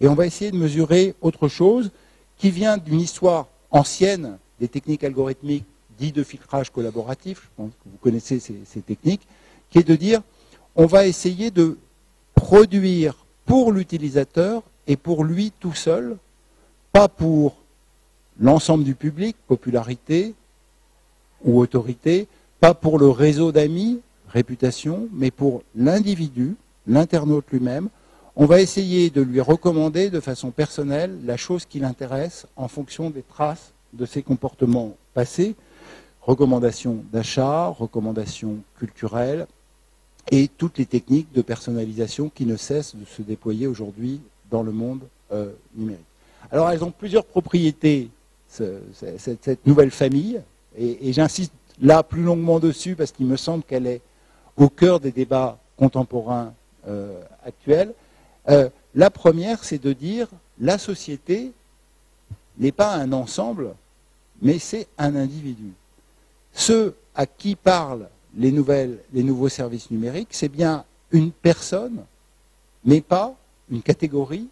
Et on va essayer de mesurer autre chose qui vient d'une histoire ancienne des techniques algorithmiques dites de filtrage collaboratif, je pense que vous connaissez ces, ces techniques, qui est de dire on va essayer de produire pour l'utilisateur et pour lui tout seul, pas pour l'ensemble du public, popularité ou autorité, pas pour le réseau d'amis, réputation, mais pour l'individu, l'internaute lui-même. On va essayer de lui recommander de façon personnelle la chose qui l'intéresse en fonction des traces de ses comportements passés, recommandations d'achat, recommandations culturelles et toutes les techniques de personnalisation qui ne cessent de se déployer aujourd'hui dans le monde euh, numérique. Alors elles ont plusieurs propriétés, cette, nouvelle famille, et, j'insiste là plus longuement dessus parce qu'il me semble qu'elle est au cœur des débats contemporains euh, actuels. Euh, la première, c'est de dire la société n'est pas un ensemble, mais c'est un individu. Ceux à qui parlent les, nouveaux services numériques, c'est bien une personne, mais pas une catégorie,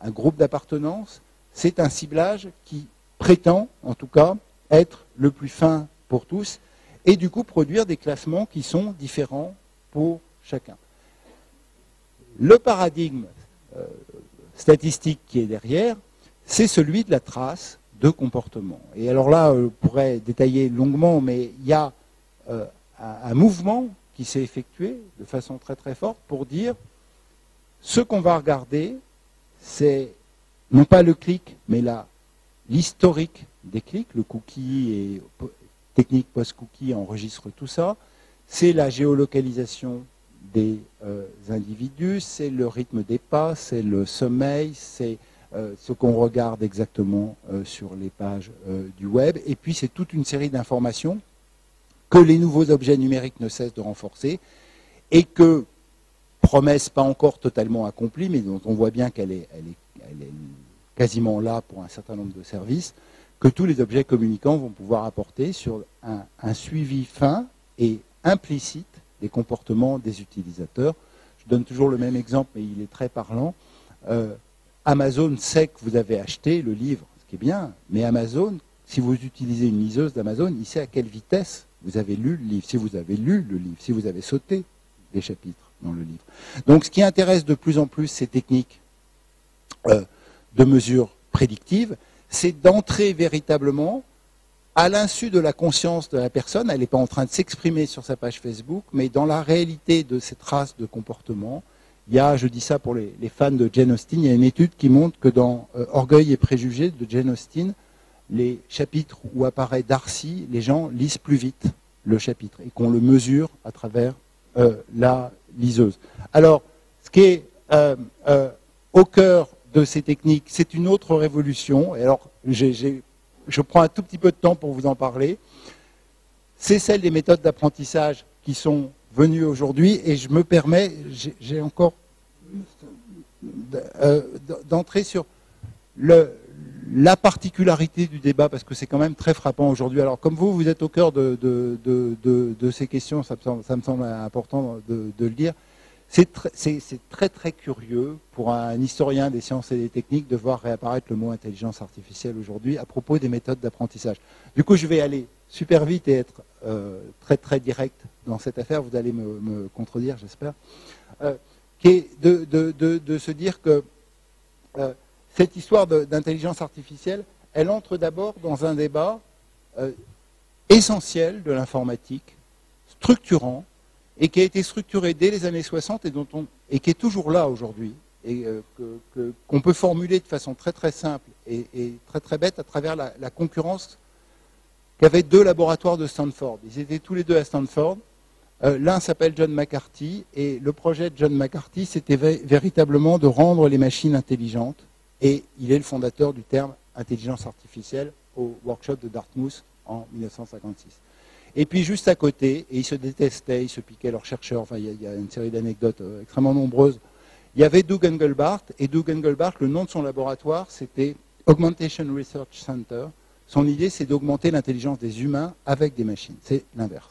un groupe d'appartenance. C'est un ciblage qui prétend, en tout cas, être le plus fin pour tous, et du coup produire des classements qui sont différents pour chacun. Le paradigme euh, statistique qui est derrière, c'est celui de la trace de comportement. Et alors là, euh, je pourrais détailler longuement, mais il y a euh, un, mouvement qui s'est effectué de façon très très forte pour dire ce qu'on va regarder, c'est non pas le clic, mais l'historique des clics, le cookie et technique post-cookie enregistre tout ça, c'est la géolocalisation des euh, individus, c'est le rythme des pas, c'est le sommeil, c'est euh, ce qu'on regarde exactement euh, sur les pages du web, et puis c'est toute une série d'informations que les nouveaux objets numériques ne cessent de renforcer, et que, promesse pas encore totalement accomplie, mais dont on voit bien qu'elle est, quasiment là pour un certain nombre de services, que tous les objets communicants vont pouvoir apporter sur un suivi fin et implicite des comportements des utilisateurs. Je donne toujours le même exemple, mais il est très parlant. Euh, Amazon sait que vous avez acheté le livre, ce qui est bien, mais Amazon, si vous utilisez une liseuse d'Amazon, il sait à quelle vitesse vous avez lu le livre, si vous avez lu le livre, si vous avez sauté des chapitres dans le livre. Donc ce qui intéresse de plus en plus ces techniques euh, de mesure prédictive, c'est d'entrer véritablement à l'insu de la conscience de la personne, elle n'est pas en train de s'exprimer sur sa page Facebook, mais dans la réalité de ces traces de comportement, il y a, je dis ça pour les, fans de Jane Austen, il y a une étude qui montre que dans euh, Orgueil et préjugés de Jane Austen, les chapitres où apparaît Darcy, les gens lisent plus vite le chapitre et qu'on le mesure à travers euh, la liseuse. Alors, ce qui est euh, au cœur de ces techniques, c'est une autre révolution. Et alors, je prends un tout petit peu de temps pour vous en parler. C'est celle des méthodes d'apprentissage qui sont venues aujourd'hui et je me permets, j'ai encore euh, d'entrer sur la particularité du débat parce que c'est quand même très frappant aujourd'hui. Alors comme vous, vous êtes au cœur de, ces questions, ça me semble, important de, le dire. C'est très, très curieux pour un historien des sciences et des techniques de voir réapparaître le mot intelligence artificielle aujourd'hui à propos des méthodes d'apprentissage. Du coup, je vais aller super vite et être euh, très très direct dans cette affaire. Vous allez me, contredire, j'espère. Euh, qui est de, se dire que euh, cette histoire d'intelligence artificielle, elle entre d'abord dans un débat essentiel de l'informatique, structurant, et qui a été structuré dès les années 60 et, dont on, et qui est toujours là aujourd'hui, et qu'on peut formuler de façon très très simple et, très très bête à travers la, concurrence qu'avaient deux laboratoires de Stanford. Ils étaient tous les deux à Stanford. Euh, l'un s'appelle John McCarthy et le projet de John McCarthy, c'était véritablement de rendre les machines intelligentes. Et il est le fondateur du terme intelligence artificielle au workshop de Dartmouth en 1956. Et puis juste à côté, et ils se détestaient, ils se piquaient leurs chercheurs, enfin il y, a une série d'anecdotes euh, extrêmement nombreuses, il y avait Doug Engelbart, et Doug Engelbart, le nom de son laboratoire, c'était Augmentation Research Center. Son idée, c'est d'augmenter l'intelligence des humains avec des machines. C'est l'inverse.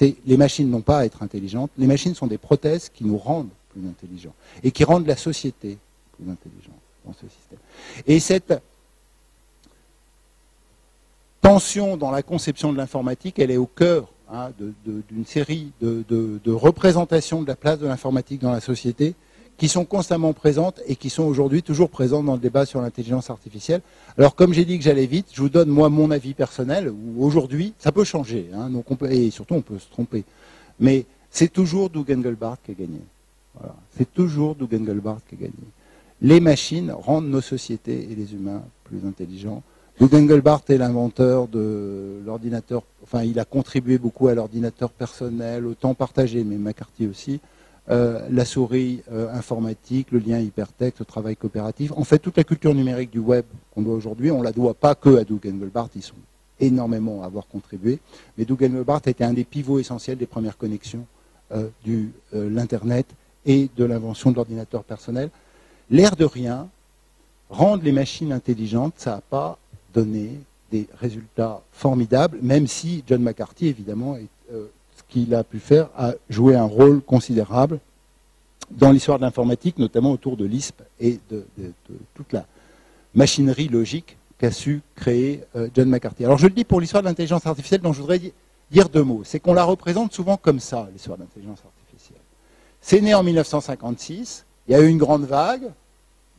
les machines n'ont pas à être intelligentes, les machines sont des prothèses qui nous rendent plus intelligents et qui rendent la société plus intelligente dans ce système. Et cette, tension dans la conception de l'informatique, elle est au cœur hein, d'une série de, représentations de la place de l'informatique dans la société qui sont constamment présentes et qui sont aujourd'hui toujours présentes dans le débat sur l'intelligence artificielle. Alors, comme j'ai dit que j'allais vite, je vous donne moi mon avis personnel. Aujourd'hui, ça peut changer, hein, donc et surtout on peut se tromper. Mais c'est toujours Doug Engelbart qui a gagné. C'est toujours Doug Engelbart qui a gagné. Les machines rendent nos sociétés et les humains plus intelligents. Doug Engelbart est l'inventeur de l'ordinateur, enfin il a contribué beaucoup à l'ordinateur personnel, au temps partagé, mais McCarthy aussi. Euh, la souris euh, informatique, le lien hypertexte, le travail coopératif. En fait, toute la culture numérique du web qu'on doit aujourd'hui, on la doit pas que à Doug Engelbart, ils sont énormément à avoir contribué. Mais Doug Engelbart était un des pivots essentiels des premières connexions euh, de l'Internet et de l'invention de l'ordinateur personnel. L'air de rien, rendre les machines intelligentes, ça n'a pas donné des résultats formidables, même si John McCarthy, évidemment, qu'il a pu faire a joué un rôle considérable dans l'histoire de l'informatique, notamment autour de l'ISP et de, toute la machinerie logique qu'a su créer euh, John McCarthy. Alors je le dis pour l'histoire de l'intelligence artificielle dont je voudrais dire deux mots. C'est qu'on la représente souvent comme ça, l'histoire de l'intelligence artificielle. C'est né en 1956, il y a eu une grande vague,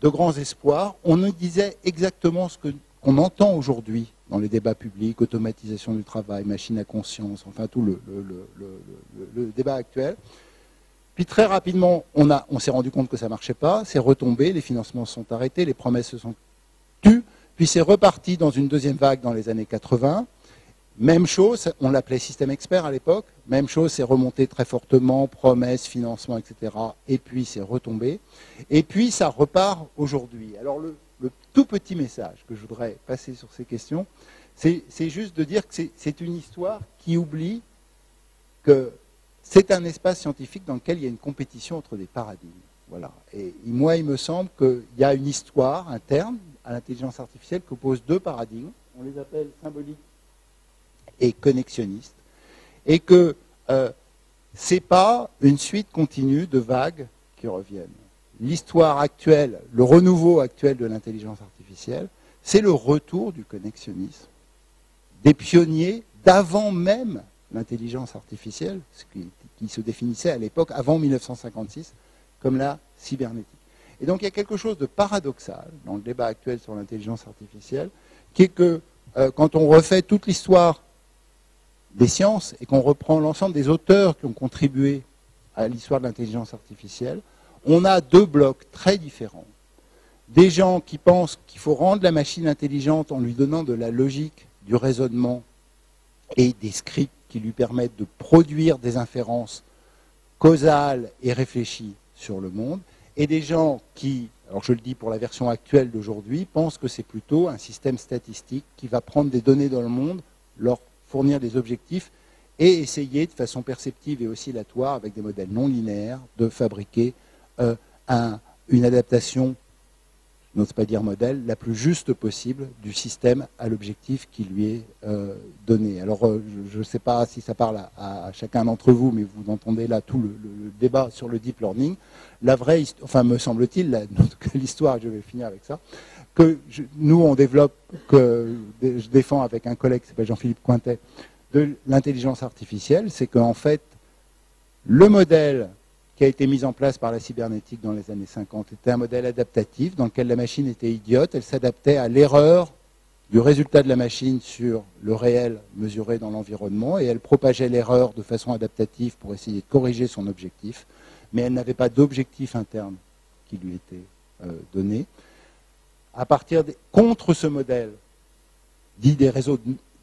de grands espoirs. On nous disait exactement ce qu'on entend aujourd'hui dans les débats publics, automatisation du travail, machine à conscience, enfin tout le, débat actuel. Puis très rapidement, on, on s'est rendu compte que ça ne marchait pas, c'est retombé, les financements sont arrêtés, les promesses se sont tues, puis c'est reparti dans une deuxième vague dans les années 80. Même chose, on l'appelait système expert à l'époque, même chose, c'est remonté très fortement, promesses, financement, etc. Et puis c'est retombé. Et puis ça repart aujourd'hui. Alors le, le tout petit message que je voudrais passer sur ces questions, c'est juste de dire que c'est une histoire qui oublie que c'est un espace scientifique dans lequel il y a une compétition entre des paradigmes. Voilà. Et moi, il me semble qu'il y a une histoire interne à l'intelligence artificielle qui oppose deux paradigmes. On les appelle symboliques et connexionnistes. Et que euh, ce n'est pas une suite continue de vagues qui reviennent l'histoire actuelle, le renouveau actuel de l'intelligence artificielle, c'est le retour du connexionnisme, des pionniers d'avant même l'intelligence artificielle, ce qui, se définissait à l'époque, avant 1956, comme la cybernétique. Et donc il y a quelque chose de paradoxal dans le débat actuel sur l'intelligence artificielle, qui est que euh, quand on refait toute l'histoire des sciences et qu'on reprend l'ensemble des auteurs qui ont contribué à l'histoire de l'intelligence artificielle, on a deux blocs très différents. Des gens qui pensent qu'il faut rendre la machine intelligente en lui donnant de la logique, du raisonnement et des scripts qui lui permettent de produire des inférences causales et réfléchies sur le monde, et des gens qui, alors je le dis pour la version actuelle d'aujourd'hui, pensent que c'est plutôt un système statistique qui va prendre des données dans le monde, leur fournir des objectifs et essayer de façon perceptive et oscillatoire, avec des modèles non linéaires, de fabriquer euh, une adaptation, n'ose pas dire modèle, la plus juste possible du système à l'objectif qui lui est euh, donné. Alors, euh, je ne sais pas si ça parle à, chacun d'entre vous, mais vous entendez là tout le, débat sur le deep learning. La vraie, enfin, me semble-t-il, l'histoire, je vais finir avec ça, que nous, on développe, que je défends avec un collègue qui s'appelle Jean-Philippe Cointet, de l'intelligence artificielle, c'est qu'en fait, le modèle qui a été mise en place par la cybernétique dans les années 50 était un modèle adaptatif dans lequel la machine était idiote, elle s'adaptait à l'erreur du résultat de la machine sur le réel mesuré dans l'environnement et elle propageait l'erreur de façon adaptative pour essayer de corriger son objectif, mais elle n'avait pas d'objectif interne qui lui était euh, donné. À partir contre ce modèle, dit des réseaux,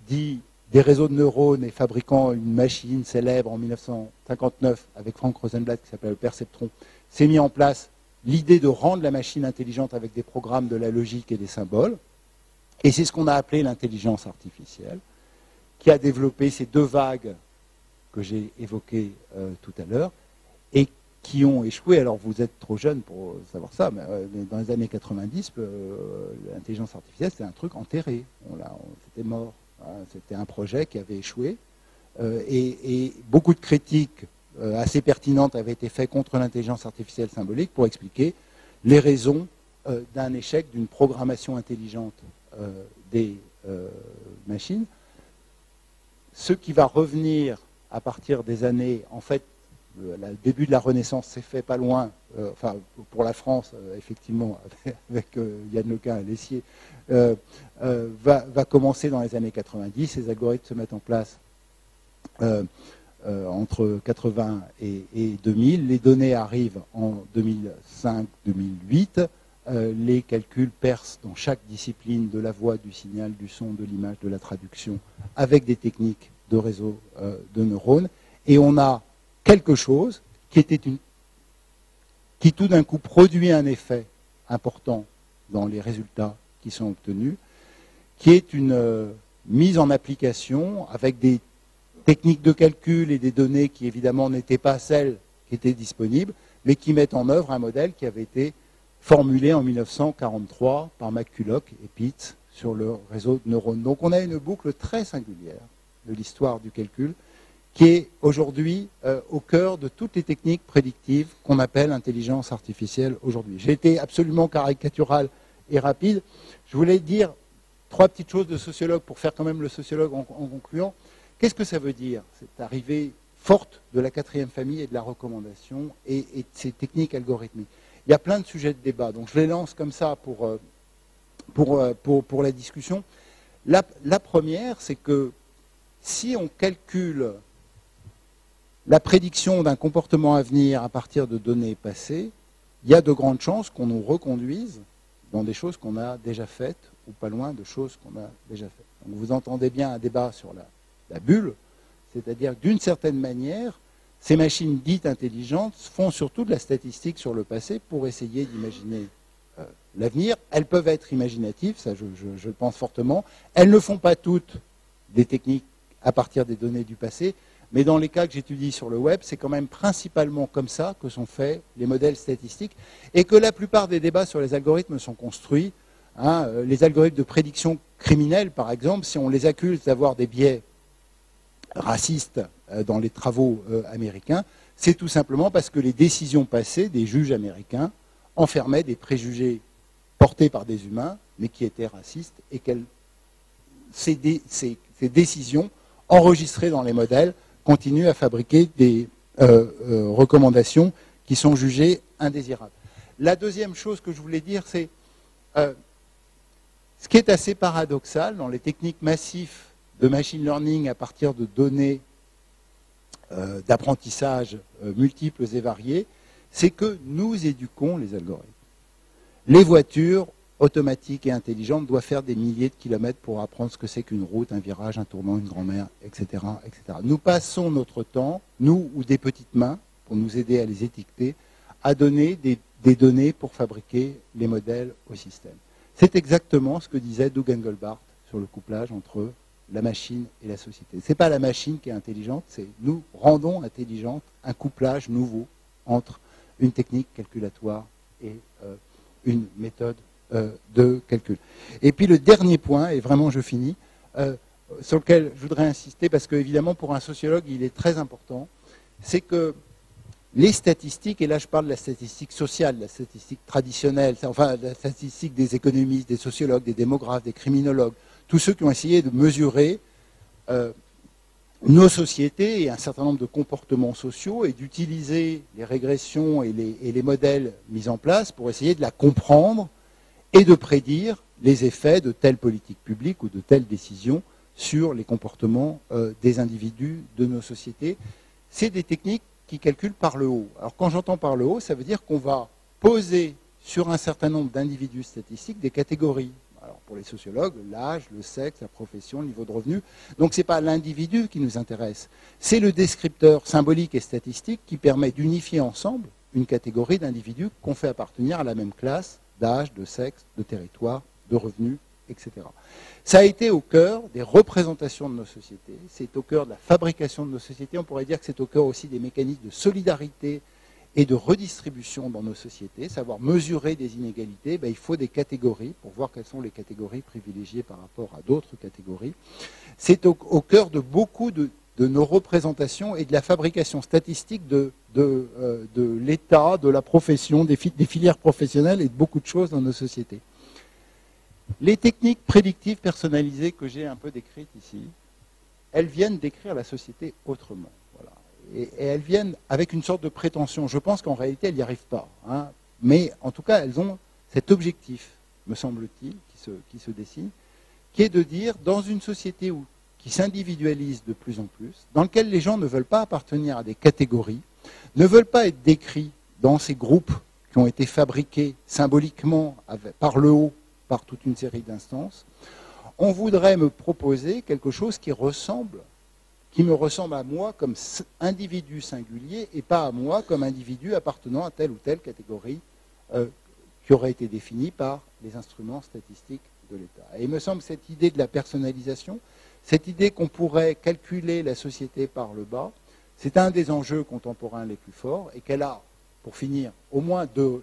dit des réseaux de neurones et fabriquant une machine célèbre en 1959 avec Frank Rosenblatt qui s'appelle le perceptron, s'est mis en place l'idée de rendre la machine intelligente avec des programmes de la logique et des symboles. Et c'est ce qu'on a appelé l'intelligence artificielle, qui a développé ces deux vagues que j'ai évoquées euh, tout à l'heure, et qui ont échoué. Alors vous êtes trop jeune pour savoir ça, mais euh, dans les années 90, euh, l'intelligence artificielle, c'était un truc enterré. C'était mort. Hein, c'était un projet qui avait échoué. Euh, et, beaucoup de critiques euh, assez pertinentes avaient été faites contre l'intelligence artificielle symbolique pour expliquer les raisons euh, d'un échec d'une programmation intelligente des machines. Ce qui va revenir à partir des années, en fait, le, début de la Renaissance s'est fait pas loin, euh, enfin pour la France, euh, effectivement, (laughs) avec, Yann Lequin et Lessier, va, commencer dans les années 90. Ces algorithmes se mettent en place entre 80 et, et, 2000. Les données arrivent en 2005-2008. les calculs percent dans chaque discipline de la voix, du signal, du son, de l'image, de la traduction, avec des techniques de réseau de neurones. Et on a quelque chose qui était une, qui tout d'un coup produit un effet important dans les résultats qui sont obtenus, qui est une euh, mise en application avec des techniques de calcul et des données qui évidemment n'étaient pas celles qui étaient disponibles, mais qui mettent en œuvre un modèle qui avait été formulé en 1943 par McCulloch et Pitts sur le réseau de neurones. Donc on a une boucle très singulière de l'histoire du calcul qui est aujourd'hui euh, au cœur de toutes les techniques prédictives qu'on appelle intelligence artificielle aujourd'hui. J'ai été absolument caricatural et rapide. Je voulais dire trois petites choses de sociologue pour faire quand même le sociologue en, concluant. Qu'est-ce que ça veut dire, cette arrivée forte de la quatrième famille et de la recommandation et, de ces techniques algorithmiques? Il y a plein de sujets de débat, donc je les lance comme ça pour, euh, euh, pour, pour, la discussion. La, la première, c'est que si on calcule la prédiction d'un comportement à venir à partir de données passées, il y a de grandes chances qu'on nous reconduise dans des choses qu'on a déjà faites ou pas loin de choses qu'on a déjà faites. vous entendez bien un débat sur la, bulle, c'est-à-dire d'une certaine manière, ces machines dites intelligentes font surtout de la statistique sur le passé pour essayer d'imaginer euh, l'avenir. Elles peuvent être imaginatives, ça je, je, le pense fortement. Elles ne font pas toutes des techniques à partir des données du passé, mais dans les cas que j'étudie sur le web, c'est quand même principalement comme ça que sont faits les modèles statistiques et que la plupart des débats sur les algorithmes sont construits. Hein, euh, les algorithmes de prédiction criminelle, par exemple, si on les accuse d'avoir des biais racistes euh, dans les travaux euh, américains, c'est tout simplement parce que les décisions passées des juges américains enfermaient des préjugés portés par des humains, mais qui étaient racistes, et que ces décisions enregistrées dans les modèles continue à fabriquer des euh, euh, recommandations qui sont jugées indésirables. La deuxième chose que je voulais dire, c'est euh, ce qui est assez paradoxal dans les techniques massives de machine learning à partir de données d'apprentissage multiples et variées, c'est que nous éduquons les algorithmes. Les voitures automatique et intelligente doit faire des milliers de kilomètres pour apprendre ce que c'est qu'une route, un virage, un tournant, une grand-mère, etc., etc. Nous passons notre temps, nous ou des petites mains, pour nous aider à les étiqueter, à donner des, données pour fabriquer les modèles au système. C'est exactement ce que disait Doug Engelbart sur le couplage entre la machine et la société. Ce n'est pas la machine qui est intelligente, c'est nous rendons intelligente un couplage nouveau entre une technique calculatoire et euh, une méthode de calcul. Et puis le dernier point, et vraiment je finis, euh, sur lequel je voudrais insister, parce que évidemment pour un sociologue il est très important, c'est que les statistiques, et là je parle de la statistique sociale, la statistique traditionnelle, enfin la statistique des économistes, des sociologues, des démographes, des criminologues, tous ceux qui ont essayé de mesurer euh, nos sociétés et un certain nombre de comportements sociaux et d'utiliser les régressions et les, modèles mis en place pour essayer de la comprendre et de prédire les effets de telle politique publique ou de telle décision sur les comportements euh, des individus de nos sociétés. C'est des techniques qui calculent par le haut. Alors quand j'entends par le haut, ça veut dire qu'on va poser sur un certain nombre d'individus statistiques des catégories. Alors pour les sociologues, l'âge, le sexe, la profession, le niveau de revenu. Donc ce n'est pas l'individu qui nous intéresse, c'est le descripteur symbolique et statistique qui permet d'unifier ensemble une catégorie d'individus qu'on fait appartenir à la même classe d'âge, de sexe, de territoire, de revenus, etc. Ça a été au cœur des représentations de nos sociétés, c'est au cœur de la fabrication de nos sociétés, on pourrait dire que c'est au cœur aussi des mécanismes de solidarité et de redistribution dans nos sociétés, savoir mesurer des inégalités, ben, il faut des catégories pour voir quelles sont les catégories privilégiées par rapport à d'autres catégories. C'est au, au, cœur de beaucoup de de nos représentations et de la fabrication statistique de, euh, l'État, de la profession, des, des, filières professionnelles et de beaucoup de choses dans nos sociétés. Les techniques prédictives personnalisées que j'ai un peu décrites ici, elles viennent décrire la société autrement. et, elles viennent avec une sorte de prétention. Je pense qu'en réalité, elles n'y arrivent pas. Hein. Mais en tout cas, elles ont cet objectif, me semble-t-il, qui se, qui se dessine, qui est de dire, dans une société où, qui s'individualise de plus en plus, dans laquelle les gens ne veulent pas appartenir à des catégories, ne veulent pas être décrits dans ces groupes qui ont été fabriqués symboliquement par le haut, par toute une série d'instances, on voudrait me proposer quelque chose qui ressemble, qui me ressemble à moi comme individu singulier et pas à moi comme individu appartenant à telle ou telle catégorie euh, qui aurait été définie par les instruments statistiques de l'État. Et il me semble que cette idée de la personnalisation, cette idée qu'on pourrait calculer la société par le bas, c'est un des enjeux contemporains les plus forts et qu'elle a, pour finir, au moins deux,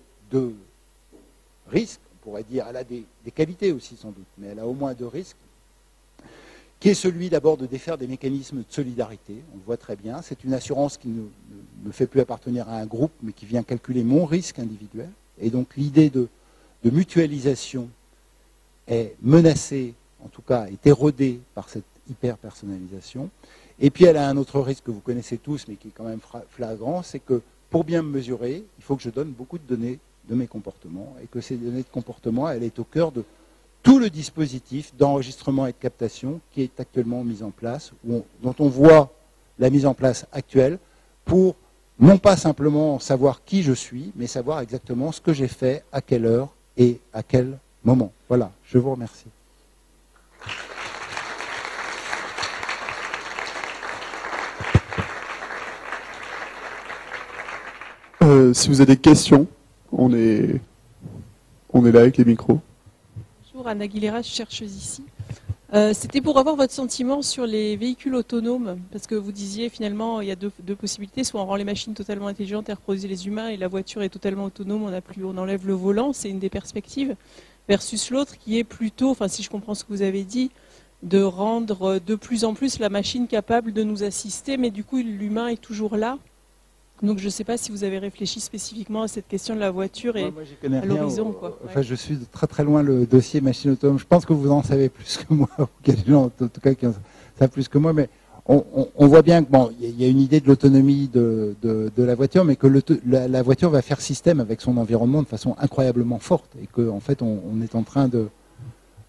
risques. On pourrait dire, elle a des, qualités aussi sans doute, mais elle a au moins deux risques qui est celui d'abord de défaire des mécanismes de solidarité. On le voit très bien. C'est une assurance qui ne me fait plus appartenir à un groupe, mais qui vient calculer mon risque individuel. Et donc l'idée de, de, mutualisation est menacée, en tout cas est érodée par cette hyper-personnalisation. Et puis elle a un autre risque que vous connaissez tous, mais qui est quand même flagrant, c'est que pour bien me mesurer, il faut que je donne beaucoup de données de mes comportements, et que ces données de comportement, elle est au cœur de tout le dispositif d'enregistrement et de captation qui est actuellement mis en place, dont on voit la mise en place actuelle pour non pas simplement savoir qui je suis, mais savoir exactement ce que j'ai fait, à quelle heure et à quel moment. Voilà, je vous remercie. Euh, si vous avez des questions, on est, on est là avec les micros. Bonjour, Anna Aguilera, chercheuse ici. Euh, c'était pour avoir votre sentiment sur les véhicules autonomes, parce que vous disiez finalement il y a deux, possibilités, soit on rend les machines totalement intelligentes et reproduit les humains, et la voiture est totalement autonome, on, on enlève le volant, c'est une des perspectives, versus l'autre qui est plutôt, enfin si je comprends ce que vous avez dit, de rendre de plus en plus la machine capable de nous assister, mais du coup l'humain est toujours là. Donc je ne sais pas si vous avez réfléchi spécifiquement à cette question de la voiture et à l'horizon. Enfin, je suis de très très loin le dossier machine autonome. Je pense que vous en savez plus que moi, ou qu'il y a des gens en tout cas qui en savent plus que moi, mais on, voit bien que bon, il y a une idée de l'autonomie de, la voiture, mais que la, voiture va faire système avec son environnement de façon incroyablement forte, et qu'en en fait on, est en train de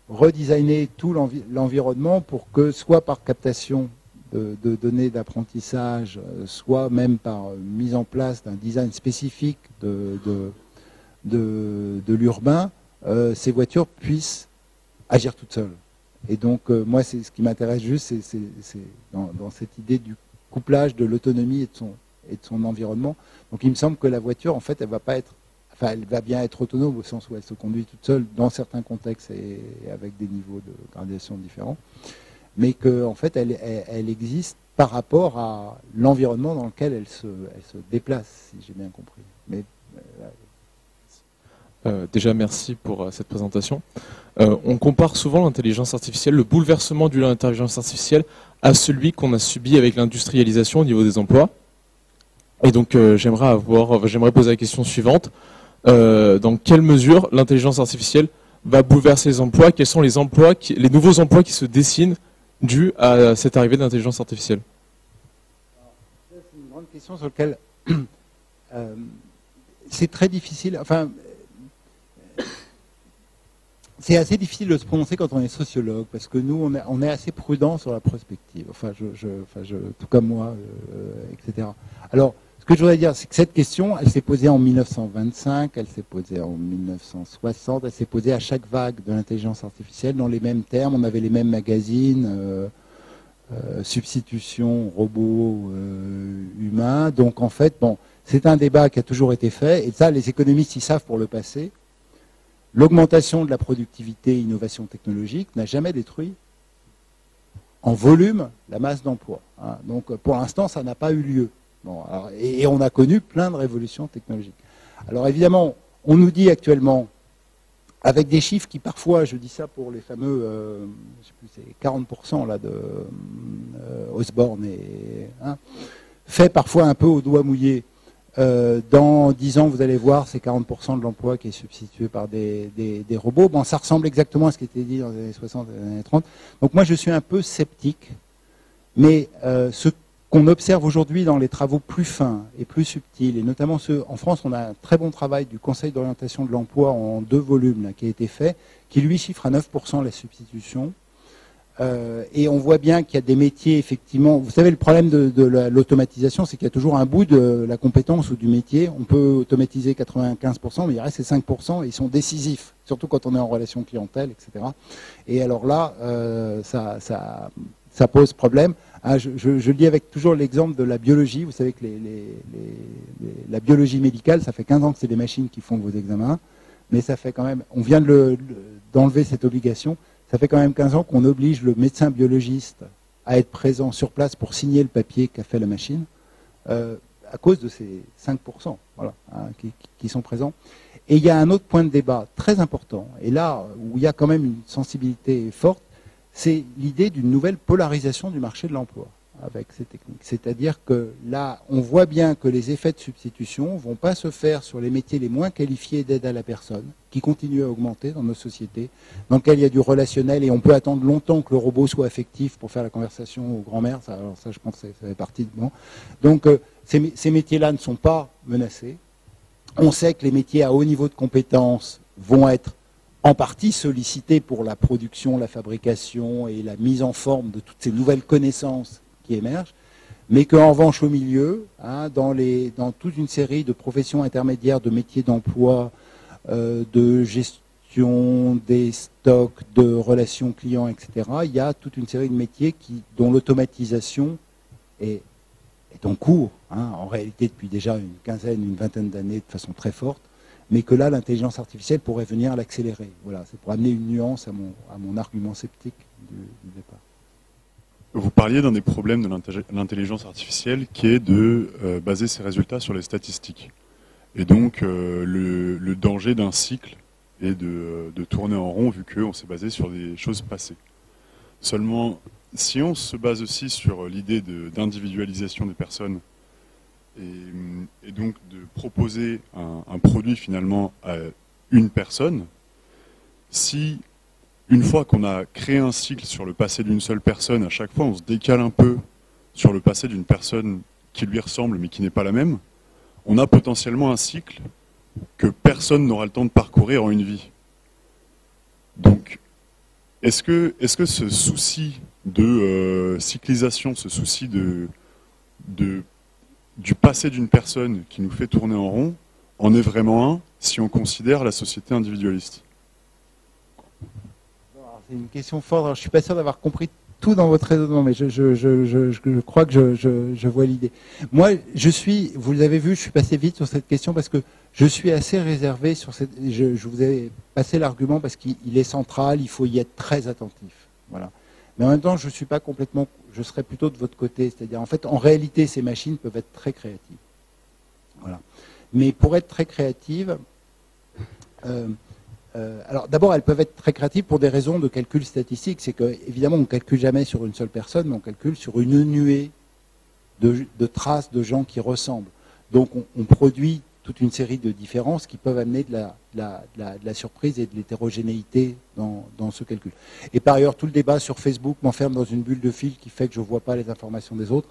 redesigner tout l'environnement pour que soit par captation de, données d'apprentissage, euh, soit même par mise en place d'un design spécifique de, de, l'urbain, euh, ces voitures puissent agir toutes seules. Et donc, euh, moi, c'est ce qui m'intéresse juste, c'est dans, cette idée du couplage de l'autonomie et, de son, et de son environnement. Donc, il me semble que la voiture, en fait, elle va pas être, enfin, elle va bien être autonome au sens où elle se conduit toute seule dans certains contextes et avec des niveaux de gradation différents mais qu'en fait, elle, existe par rapport à l'environnement dans lequel elle se, déplace, si j'ai bien compris. Mais, euh, euh, déjà, merci pour euh, cette présentation. on compare souvent l'intelligence artificielle, le bouleversement de l'intelligence artificielle, à celui qu'on a subi avec l'industrialisation au niveau des emplois. Et donc, j'aimerais avoir, j'aimerais poser la question suivante dans quelle mesure l'intelligence artificielle va bouleverser les emplois? Quels sont les emplois, les nouveaux emplois qui se dessinent dû à cette arrivée de l'intelligence artificielle C'est une grande question sur laquelle (clears throat) euh, c'est très difficile. Enfin, c'est assez difficile de se prononcer quand on est sociologue, parce que nous, on est, assez prudent sur la prospective. Enfin, je, enfin je, tout comme moi, euh, etc. Alors, ce que je voudrais dire, c'est que cette question, elle s'est posée en 1925, elle s'est posée en 1960, elle s'est posée à chaque vague de l'intelligence artificielle dans les mêmes termes. On avait les mêmes magazines, euh, euh, substitution, robots, euh, humains. Donc en fait, bon, c'est un débat qui a toujours été fait, et ça, les économistes y savent pour le passé. L'augmentation de la productivité et innovation technologique n'a jamais détruit en volume la masse d'emploi. Hein. Donc pour l'instant, ça n'a pas eu lieu et, on a connu plein de révolutions technologiques. Alors évidemment, on nous dit actuellement, avec des chiffres qui parfois, je dis ça pour les fameux, euh, je sais plus, c'est 40% là de euh, Osborne, et, hein, fait parfois un peu au doigt mouillé. Euh, dans 10 ans, vous allez voir, c'est 40% de l'emploi qui est substitué par des, robots. Bon, ça ressemble exactement à ce qui était dit dans les années 60 et années 30. Donc moi, je suis un peu sceptique. Mais ce qu'on observe aujourd'hui dans les travaux plus fins et plus subtils, et notamment ceux en France, on a un très bon travail du Conseil d'orientation de l'emploi en deux volumes qui a été fait, qui lui chiffre à 9% la substitution. Euh, et on voit bien qu'il y a des métiers, effectivement. Vous savez, le problème de, l'automatisation, c'est qu'il y a toujours un bout de la compétence ou du métier. On peut automatiser 95%, mais il reste ces 5%, et ils sont décisifs, surtout quand on est en relation clientèle, etc. Et alors là, euh, ça pose problème. Ah, je, je, lis avec toujours l'exemple de la biologie. Vous savez que la biologie médicale, ça fait 15 ans que c'est des machines qui font vos examens, mais ça fait quand même, on vient d'enlever cette obligation, ça fait quand même 15 ans qu'on oblige le médecin biologiste à être présent sur place pour signer le papier qu'a fait la machine, euh, à cause de ces 5% voilà, hein, qui, sont présents. Et il y a un autre point de débat très important, et là où il y a quand même une sensibilité forte, c'est l'idée d'une nouvelle polarisation du marché de l'emploi avec ces techniques. C'est-à-dire que là, on voit bien que les effets de substitution ne vont pas se faire sur les métiers les moins qualifiés d'aide à la personne, qui continuent à augmenter dans nos sociétés, dans lesquelles il y a du relationnel et on peut attendre longtemps que le robot soit affectif pour faire la conversation aux grands-mères. Ça, alors ça, je pense que ça fait partie de bon. Donc, euh, ces, ces métiers-là ne sont pas menacés. On sait que les métiers à haut niveau de compétences vont être en partie sollicité pour la production, la fabrication et la mise en forme de toutes ces nouvelles connaissances qui émergent, mais qu'en revanche au milieu, hein, dans, toute une série de professions intermédiaires, de métiers d'emploi, euh, de gestion des stocks, de relations clients, etc., il y a toute une série de métiers dont l'automatisation est, est, en cours, hein, en réalité depuis déjà une quinzaine, une vingtaine d'années de façon très forte, mais que là, l'intelligence artificielle pourrait venir l'accélérer. Voilà, c'est pour amener une nuance à mon, à mon argument sceptique du, départ. Vous parliez d'un des problèmes de l'intelligence artificielle qui est de euh, baser ses résultats sur les statistiques. Et donc, euh, le, danger d'un cycle est de, de, tourner en rond vu qu'on s'est basé sur des choses passées. Seulement, si on se base aussi sur l'idée d'individualisation des personnes et, donc de proposer un, produit finalement à une personne, si une fois qu'on a créé un cycle sur le passé d'une seule personne, à chaque fois on se décale un peu sur le passé d'une personne qui lui ressemble mais qui n'est pas la même, on a potentiellement un cycle que personne n'aura le temps de parcourir en une vie. Donc, est-ce que, est -ce que ce souci de euh, cyclisation, ce souci de du passé d'une personne qui nous fait tourner en rond en est vraiment un si on considère la société individualiste C'est une question forte. je ne suis pas sûr d'avoir compris tout dans votre raisonnement, mais je, crois que je, vois l'idée. Moi, je suis, vous l'avez vu, je suis passé vite sur cette question parce que je suis assez réservé sur cette. Je, vous ai passé l'argument parce qu'il est central, il faut y être très attentif. Voilà. Mais en même temps, je ne suis pas complètement, je serais plutôt de votre côté. C'est-à-dire, en fait, en réalité, ces machines peuvent être très créatives. Voilà. Mais pour être très créatives, euh, euh, alors d'abord, elles peuvent être très créatives pour des raisons de calcul statistique. C'est que, évidemment, on ne calcule jamais sur une seule personne, mais on calcule sur une nuée de, traces de gens qui ressemblent. Donc, on produit toute une série de différences qui peuvent amener de la, surprise et de l'hétérogénéité dans, ce calcul. Et par ailleurs, tout le débat sur Facebook m'enferme dans une bulle de fil qui fait que je ne vois pas les informations des autres.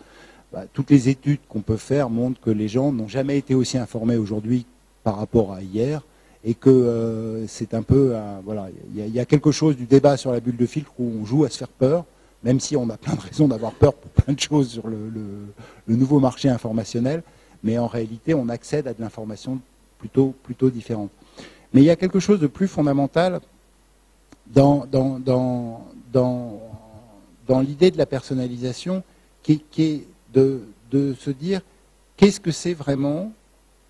Bah, toutes les études qu'on peut faire montrent que les gens n'ont jamais été aussi informés aujourd'hui par rapport à hier et que euh, c'est un peu voilà il y, a quelque chose du débat sur la bulle de fil où on joue à se faire peur même si on a plein de raisons d'avoir peur pour plein de choses sur le nouveau marché informationnel mais en réalité, on accède à de l'information plutôt, plutôt différente. Mais il y a quelque chose de plus fondamental dans, dans, dans, dans, l'idée de la personnalisation, qui, est de, de, se dire qu'est-ce que c'est vraiment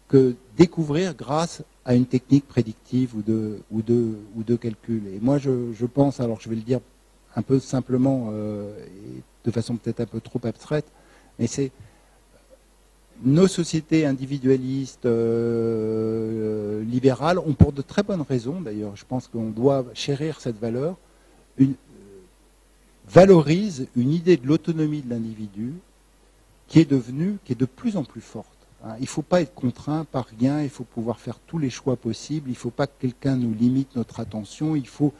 que découvrir grâce à une technique prédictive ou de, ou de, ou de calcul? Et moi, je, je pense, alors je vais le dire un peu simplement, euh, et de façon peut-être un peu trop abstraite, mais c'est nos sociétés individualistes, euh, libérales, ont pour de très bonnes raisons, d'ailleurs, je pense qu'on doit chérir cette valeur, une, valorise une idée de l'autonomie de l'individu qui est devenue, qui est de plus en plus forte. Hein. Il ne faut pas être contraint par rien, il faut pouvoir faire tous les choix possibles, il ne faut pas que quelqu'un nous limite notre attention, il faut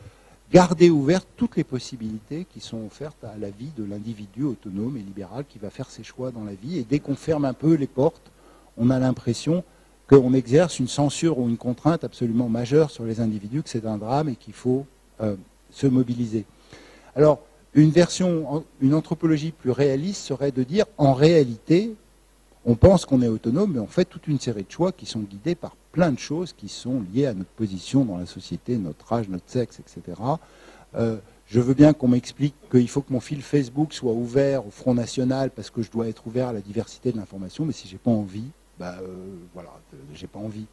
garder ouvertes toutes les possibilités qui sont offertes à la vie de l'individu autonome et libéral qui va faire ses choix dans la vie. Et dès qu'on ferme un peu les portes, on a l'impression qu'on exerce une censure ou une contrainte absolument majeure sur les individus, que c'est un drame et qu'il faut euh, se mobiliser. Alors, une version, une anthropologie plus réaliste serait de dire, en réalité, on pense qu'on est autonome, mais on fait toute une série de choix qui sont guidés par plein de choses qui sont liées à notre position dans la société, notre âge, notre sexe, etc. Euh, je veux bien qu'on m'explique qu'il faut que mon fil Facebook soit ouvert au Front National parce que je dois être ouvert à la diversité de l'information, mais si j'ai pas envie, bah euh, voilà, j'ai pas envie.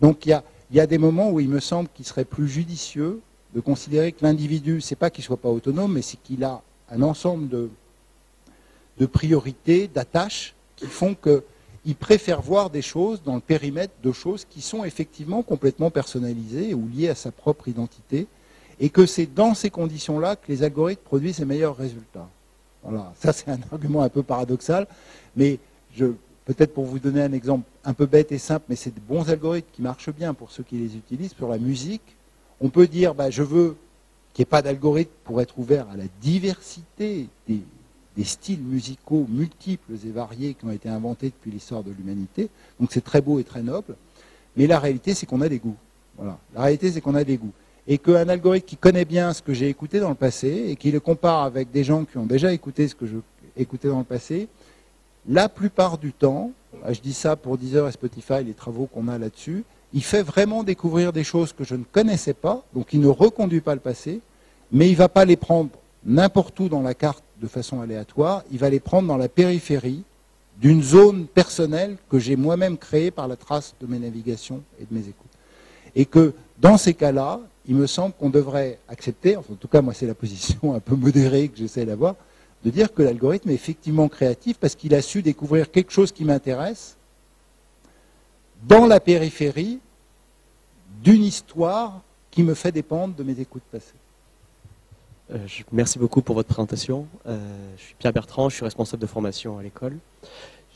Donc il y a, des moments où il me semble qu'il serait plus judicieux de considérer que l'individu, c'est pas qu'il soit pas autonome, mais c'est qu'il a un ensemble de priorités, d'attaches qui font que il préfère voir des choses dans le périmètre de choses qui sont effectivement complètement personnalisées ou liées à sa propre identité, et que c'est dans ces conditions-là que les algorithmes produisent les meilleurs résultats. Voilà, ça c'est un argument un peu paradoxal, mais peut-être pour vous donner un exemple un peu bête et simple, mais c'est de bons algorithmes qui marchent bien pour ceux qui les utilisent. Sur la musique, on peut dire, bah, je veux qu'il n'y ait pas d'algorithme pour être ouvert à la diversité des, des styles musicaux multiples et variés qui ont été inventés depuis l'histoire de l'humanité. Donc c'est très beau et très noble. Mais la réalité, c'est qu'on a des goûts. Voilà. La réalité, c'est qu'on a des goûts. Et qu'un algorithme qui connaît bien ce que j'ai écouté dans le passé et qui le compare avec des gens qui ont déjà écouté ce que j'ai écouté dans le passé, la plupart du temps, je dis ça pour Deezer et Spotify, les travaux qu'on a là-dessus, il fait vraiment découvrir des choses que je ne connaissais pas, donc il ne reconduit pas le passé, mais il ne va pas les prendre n'importe où dans la carte de façon aléatoire, il va les prendre dans la périphérie d'une zone personnelle que j'ai moi-même créée par la trace de mes navigations et de mes écoutes. Et que dans ces cas-là, il me semble qu'on devrait accepter, en tout cas moi c'est la position un peu modérée que j'essaie d'avoir, de dire que l'algorithme est effectivement créatif parce qu'il a su découvrir quelque chose qui m'intéresse dans la périphérie d'une histoire qui me fait dépendre de mes écoutes passées. Euh, merci beaucoup pour votre présentation. Euh, je suis Pierre Bertrand, je suis responsable de formation à l'école.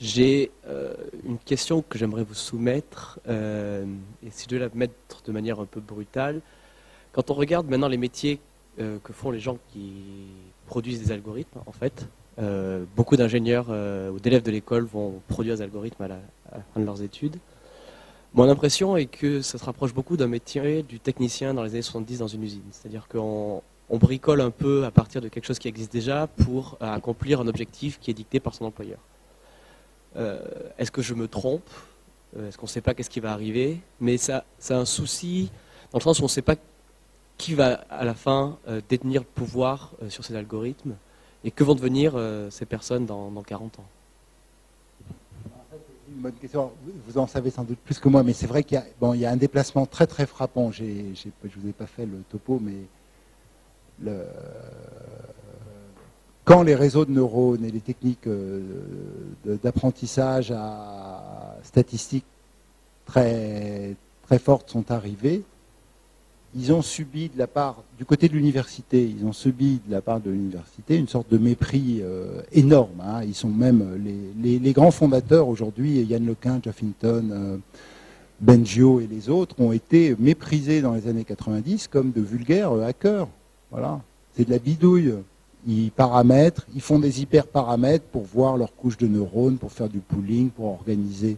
J'ai euh, une question que j'aimerais vous soumettre, et si je dois la mettre de manière un peu brutale, quand on regarde maintenant les métiers que font les gens qui produisent des algorithmes, en fait, beaucoup d'ingénieurs ou d'élèves de l'école vont produire des algorithmes à la, fin de leurs études. Mon impression est que ça se rapproche beaucoup d'un métier du technicien dans les années 70 dans une usine. C'est-à-dire qu'on on bricole un peu à partir de quelque chose qui existe déjà pour euh, accomplir un objectif qui est dicté par son employeur. Euh, est-ce que je me trompe? Euh, Est-ce qu'on ne sait pas qu'est-ce qui va arriver? Mais ça, c'est un souci dans le sens où on ne sait pas qui va à la fin détenir le pouvoir sur ces algorithmes et que vont devenir ces personnes dans, 40 ans. Une bonne question. Vous en savez sans doute plus que moi, mais c'est vrai qu'il y a un déplacement très très frappant. je ne vous ai pas fait le topo, mais quand les réseaux de neurones et les techniques euh, d'apprentissage à statistiques très, très fortes sont arrivées, ils ont subi de la part, du côté de l'université, ils ont subi de la part de l'université une sorte de mépris euh, énorme. Hein. Ils sont même les, grands fondateurs aujourd'hui, Yann Lequin, Huffington, euh, Bengio et les autres, ont été méprisés dans les années 90 comme de vulgaires hackers. Voilà. C'est de la bidouille. Ils paramètrent, ils font des hyperparamètres pour voir leur couche de neurones, pour faire du pooling, pour organiser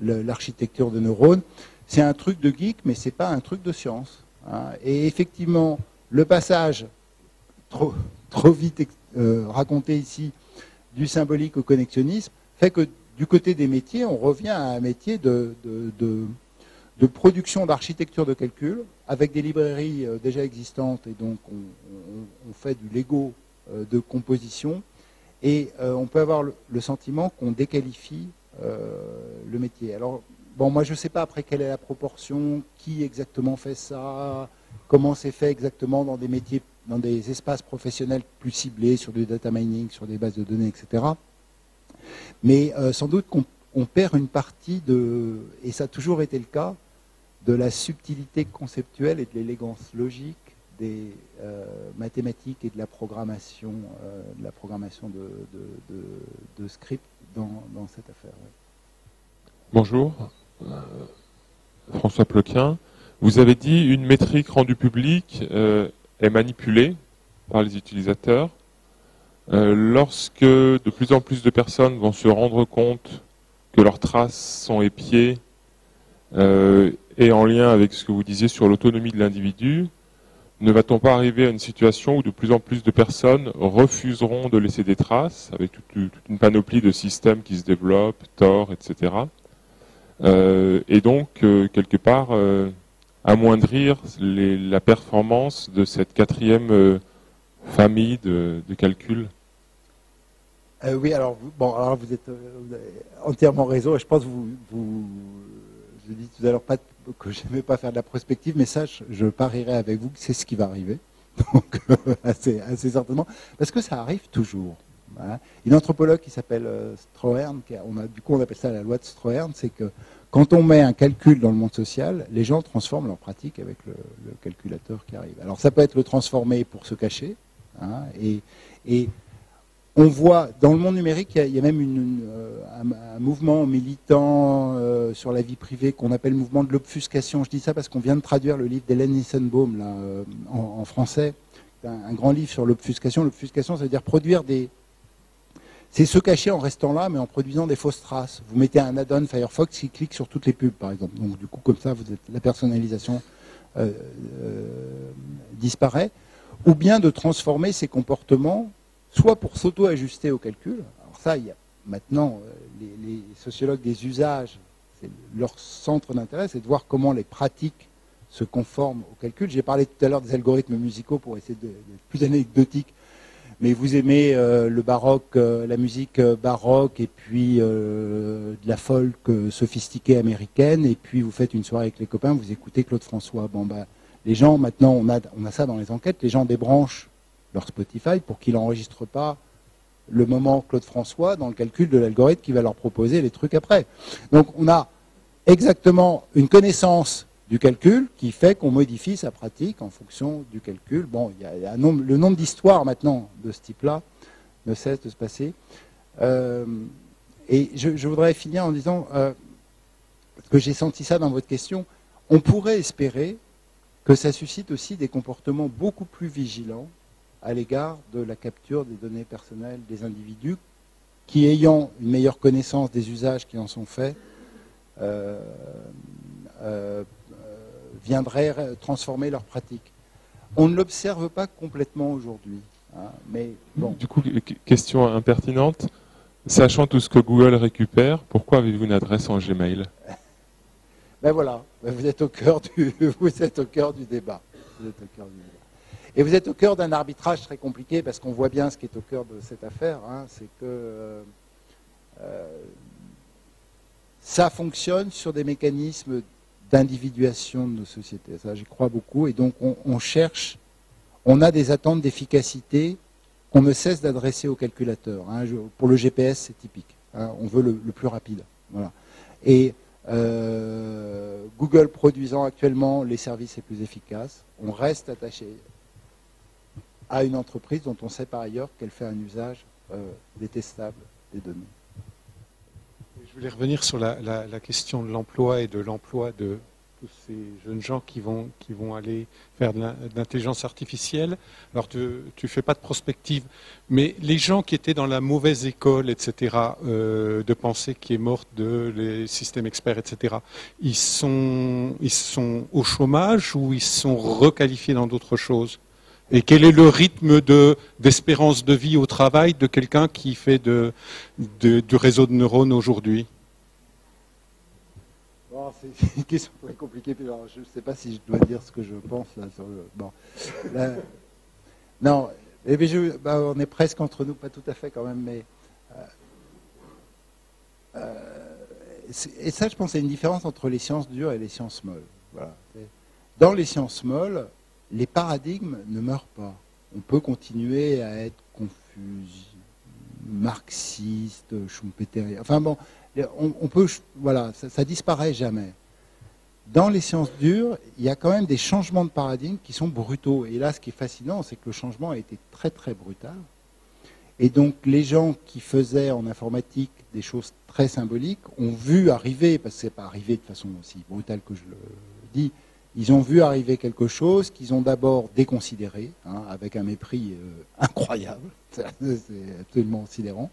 l'architecture de neurones. C'est un truc de geek, mais ce n'est pas un truc de science. Hein. Et effectivement, le passage trop, vite euh, raconté ici du symbolique au connexionnisme fait que du côté des métiers, on revient à un métier de de production d'architecture de calcul avec des librairies euh, déjà existantes et donc on, fait du Lego euh, de composition et euh, on peut avoir le, sentiment qu'on déqualifie le métier. Alors bon, moi je ne sais pas après quelle est la proportion, qui exactement fait ça, comment c'est fait exactement dans des métiers, dans des espaces professionnels plus ciblés sur du data mining, sur des bases de données, etc. Mais sans doute qu'on perd une partie de, et ça a toujours été le cas, de la subtilité conceptuelle et de l'élégance logique des euh, mathématiques et de la programmation, euh, de, la script dans, cette affaire. Bonjour, euh, François Ploquin. Vous avez dit une métrique rendue publique est manipulée par les utilisateurs. Lorsque de plus en plus de personnes vont se rendre compte que leurs traces sont épiées et en lien avec ce que vous disiez sur l'autonomie de l'individu, ne va-t-on pas arriver à une situation où de plus en plus de personnes refuseront de laisser des traces, avec toute, une panoplie de systèmes qui se développent, Tor, etc. Euh, et donc, euh, quelque part, euh, amoindrir la performance de cette quatrième famille de, calcul? Oui, alors, bon, alors vous, êtes, entièrement raison, et je pense que vous, vous je dis tout à l'heure pas que je n'aimais pas faire de la prospective, mais ça, je, parierais avec vous que c'est ce qui va arriver. (laughs) Donc, assez, assez, certainement. Parce que ça arrive toujours. Hein. Une anthropologue qui s'appelle euh, Strohern, on a, du coup on appelle ça la loi de Strohern, c'est que quand on met un calcul dans le monde social, les gens transforment leur pratique avec le, calculateur qui arrive. Alors ça peut être le transformer pour se cacher, hein, et on voit dans le monde numérique, il y a, même euh, un, mouvement militant euh, sur la vie privée qu'on appelle le mouvement de l'obfuscation. Je dis ça parce qu'on vient de traduire le livre d'Hélène Nissenbaum euh, en, français, un, grand livre sur l'obfuscation. L'obfuscation, ça veut dire produire des... C'est se cacher en restant là, mais en produisant des fausses traces. Vous mettez un add-on Firefox qui clique sur toutes les pubs, par exemple. Donc du coup, comme ça, la personnalisation disparaît. Ou bien de transformer ces comportements soit pour s'auto-ajuster au calcul. Alors ça, maintenant euh, les, sociologues des usages, c'est leur centre d'intérêt, c'est de voir comment les pratiques se conforment au calcul. J'ai parlé tout à l'heure des algorithmes musicaux pour essayer d'être plus anecdotique. Mais vous aimez euh, le baroque, euh, la musique baroque, et puis de la folk sophistiquée américaine, et puis vous faites une soirée avec les copains, vous écoutez Claude François. Bon, bah, les gens, maintenant, on a ça dans les enquêtes, les gens débranchent leur Spotify pour qu'ils n'enregistrent pas le moment Claude François dans le calcul de l'algorithme qui va leur proposer les trucs après. Donc on a exactement une connaissance du calcul qui fait qu'on modifie sa pratique en fonction du calcul. Bon, il y a, le nombre d'histoires maintenant de ce type-là ne cesse de se passer. Euh, et je, voudrais finir en disant euh, que j'ai senti ça dans votre question. On pourrait espérer que ça suscite aussi des comportements beaucoup plus vigilants à l'égard de la capture des données personnelles des individus qui, ayant une meilleure connaissance des usages qui en sont faits, euh, euh, viendraient transformer leurs pratiques. On ne l'observe pas complètement aujourd'hui. Hein, mais bon. Du coup, question impertinente. Sachant tout ce que Google récupère, pourquoi avez-vous une adresse en Gmail? Ben voilà, ben vous êtes au cœur du, (laughs) vous êtes au cœur du débat. Vous êtes au cœur du débat. Et vous êtes au cœur d'un arbitrage très compliqué parce qu'on voit bien ce qui est au cœur de cette affaire. Hein, c'est que euh, euh, ça fonctionne sur des mécanismes d'individuation de nos sociétés. Ça, j'y crois beaucoup. Et donc, on, cherche, on a des attentes d'efficacité qu'on ne cesse d'adresser au calculateur. Hein. pour le GPS, c'est typique. Hein. on veut le, plus rapide. Et euh, Google produisant actuellement les services les plus efficaces, on reste attaché à une entreprise dont on sait par ailleurs qu'elle fait un usage euh, détestable des données. Je voulais revenir sur la, question de l'emploi et de l'emploi de tous ces jeunes gens qui vont, qui vont aller faire de l'intelligence artificielle. Alors tu ne fais pas de prospective, mais les gens qui étaient dans la mauvaise école, etc., euh, de pensée qui est morte de les systèmes experts, etc., ils sont, ils sont au chômage ou ils sont requalifiés dans d'autres choses? Et quel est le rythme d'espérance de, vie au travail de quelqu'un qui fait du réseau de neurones aujourd'hui? C'est une question très compliquée. je ne sais pas si je dois dire ce que je pense. Là, non, bah, on est presque entre nous, pas tout à fait quand même, mais. Euh, euh, et ça, je pense, c'est une différence entre les sciences dures et les sciences molles. Dans les sciences molles, les paradigmes ne meurent pas. On peut continuer à être confus, marxiste, schumpeterien. Enfin bon, on, peut, voilà, ça, ça, disparaît jamais. Dans les sciences dures, il y a quand même des changements de paradigme qui sont brutaux. Et là, ce qui est fascinant, c'est que le changement a été très très brutal. Et donc, les gens qui faisaient en informatique des choses très symboliques ont vu arriver, parce que ce n'est pas arrivé de façon aussi brutale que je le dis, Ils ont vu arriver quelque chose qu'ils ont d'abord déconsidéré, hein, avec un mépris euh, incroyable, (laughs) c'est absolument sidérant.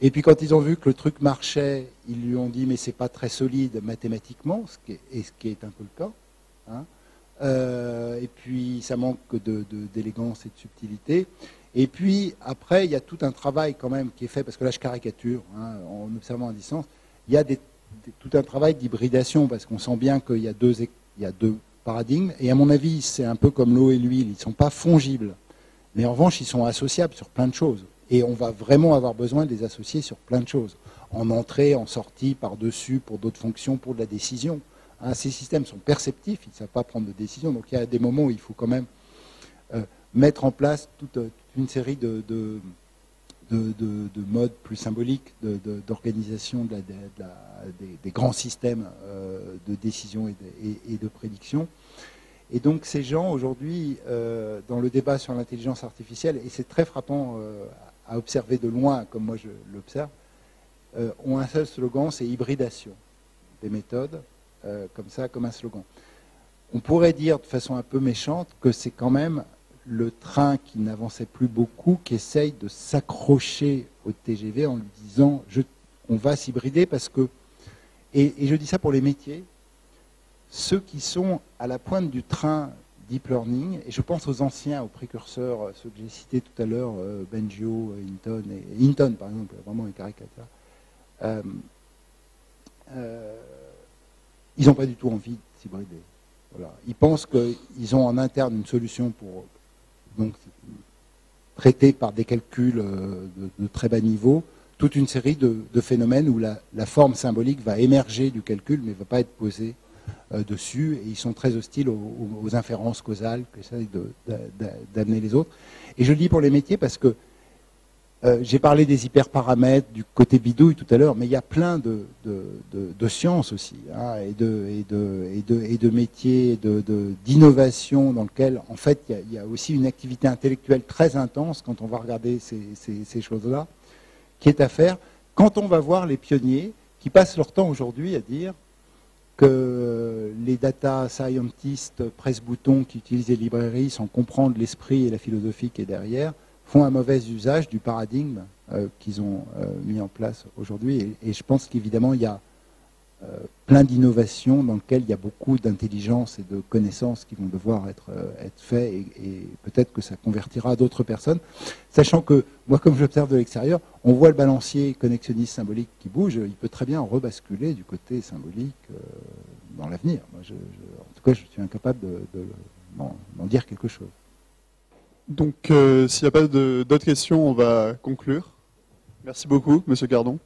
Et puis quand ils ont vu que le truc marchait, ils lui ont dit mais c'est pas très solide mathématiquement, ce qui est, et ce qui est un peu le cas. Hein. Euh, et puis ça manque d'élégance de, et de subtilité. Et puis après, il y a tout un travail quand même qui est fait, parce que là je caricature, hein, en observant à distance, il y a tout un travail d'hybridation, parce qu'on sent bien qu'il y, a deux, il y a deux paradigmes, et à mon avis c'est un peu comme l'eau et l'huile, ils ne sont pas fongibles, mais en revanche ils sont associables sur plein de choses. Et on va vraiment avoir besoin de les associer sur plein de choses, en entrée, en sortie, par-dessus, pour d'autres fonctions, pour de la décision. Hein, ces systèmes sont perceptifs, ils ne savent pas prendre de décision, donc il y a des moments où il faut quand même euh, mettre en place toute, une série de, de, modes plus symboliques d'organisation des, grands systèmes euh, de décision et de, prédiction. Et donc ces gens aujourd'hui, euh, dans le débat sur l'intelligence artificielle, et c'est très frappant à observer de loin, comme moi je l'observe, ont un seul slogan, c'est hybridation des méthodes euh, comme ça, comme un slogan. On pourrait dire de façon un peu méchante que c'est quand même le train qui n'avançait plus beaucoup qui essaye de s'accrocher au TGV en lui disant on va s'hybrider parce que, et, je dis ça pour les métiers, ceux qui sont à la pointe du train deep learning, et je pense aux anciens, aux précurseurs, euh, ceux que j'ai cités tout à l'heure, euh, Benjo, Hinton, et, Hinton par exemple, vraiment une caricature ils n'ont pas du tout envie de s'hybrider. Voilà. Ils pensent qu'ils ont en interne une solution pour donc, traiter par des calculs euh, de, très bas niveau toute une série de, phénomènes où la, forme symbolique va émerger du calcul mais ne va pas être posée euh, dessus et ils sont très hostiles aux, inférences causales qu'essayent d'amener les autres. Et je le dis pour les métiers parce que euh, j'ai parlé des hyperparamètres, du côté bidouille tout à l'heure, mais il y a plein de, sciences aussi, hein, et, de, et, et, de, métiers, d'innovation dans lequel, en fait, il y, a, aussi une activité intellectuelle très intense quand on va regarder ces, choses-là, qui est à faire quand on va voir les pionniers qui passent leur temps aujourd'hui à dire que les data scientists presse-boutons qui utilisent les librairies sans comprendre l'esprit et la philosophie qui est derrière, font un mauvais usage du paradigme euh, qu'ils ont euh, mis en place aujourd'hui. Et, je pense qu'évidemment, il y a euh, plein d'innovations dans lesquelles il y a beaucoup d'intelligence et de connaissances qui vont devoir être, être faites et, peut-être que ça convertira d'autres personnes. Sachant que, moi, comme j'observe de l'extérieur, on voit le balancier connexionniste symbolique qui bouge, il peut très bien rebasculer du côté symbolique dans l'avenir. en tout cas, je suis incapable d'en dire quelque chose. Donc, euh, s'il n'y a pas d'autres questions, on va conclure. Merci beaucoup, Monsieur Cardon.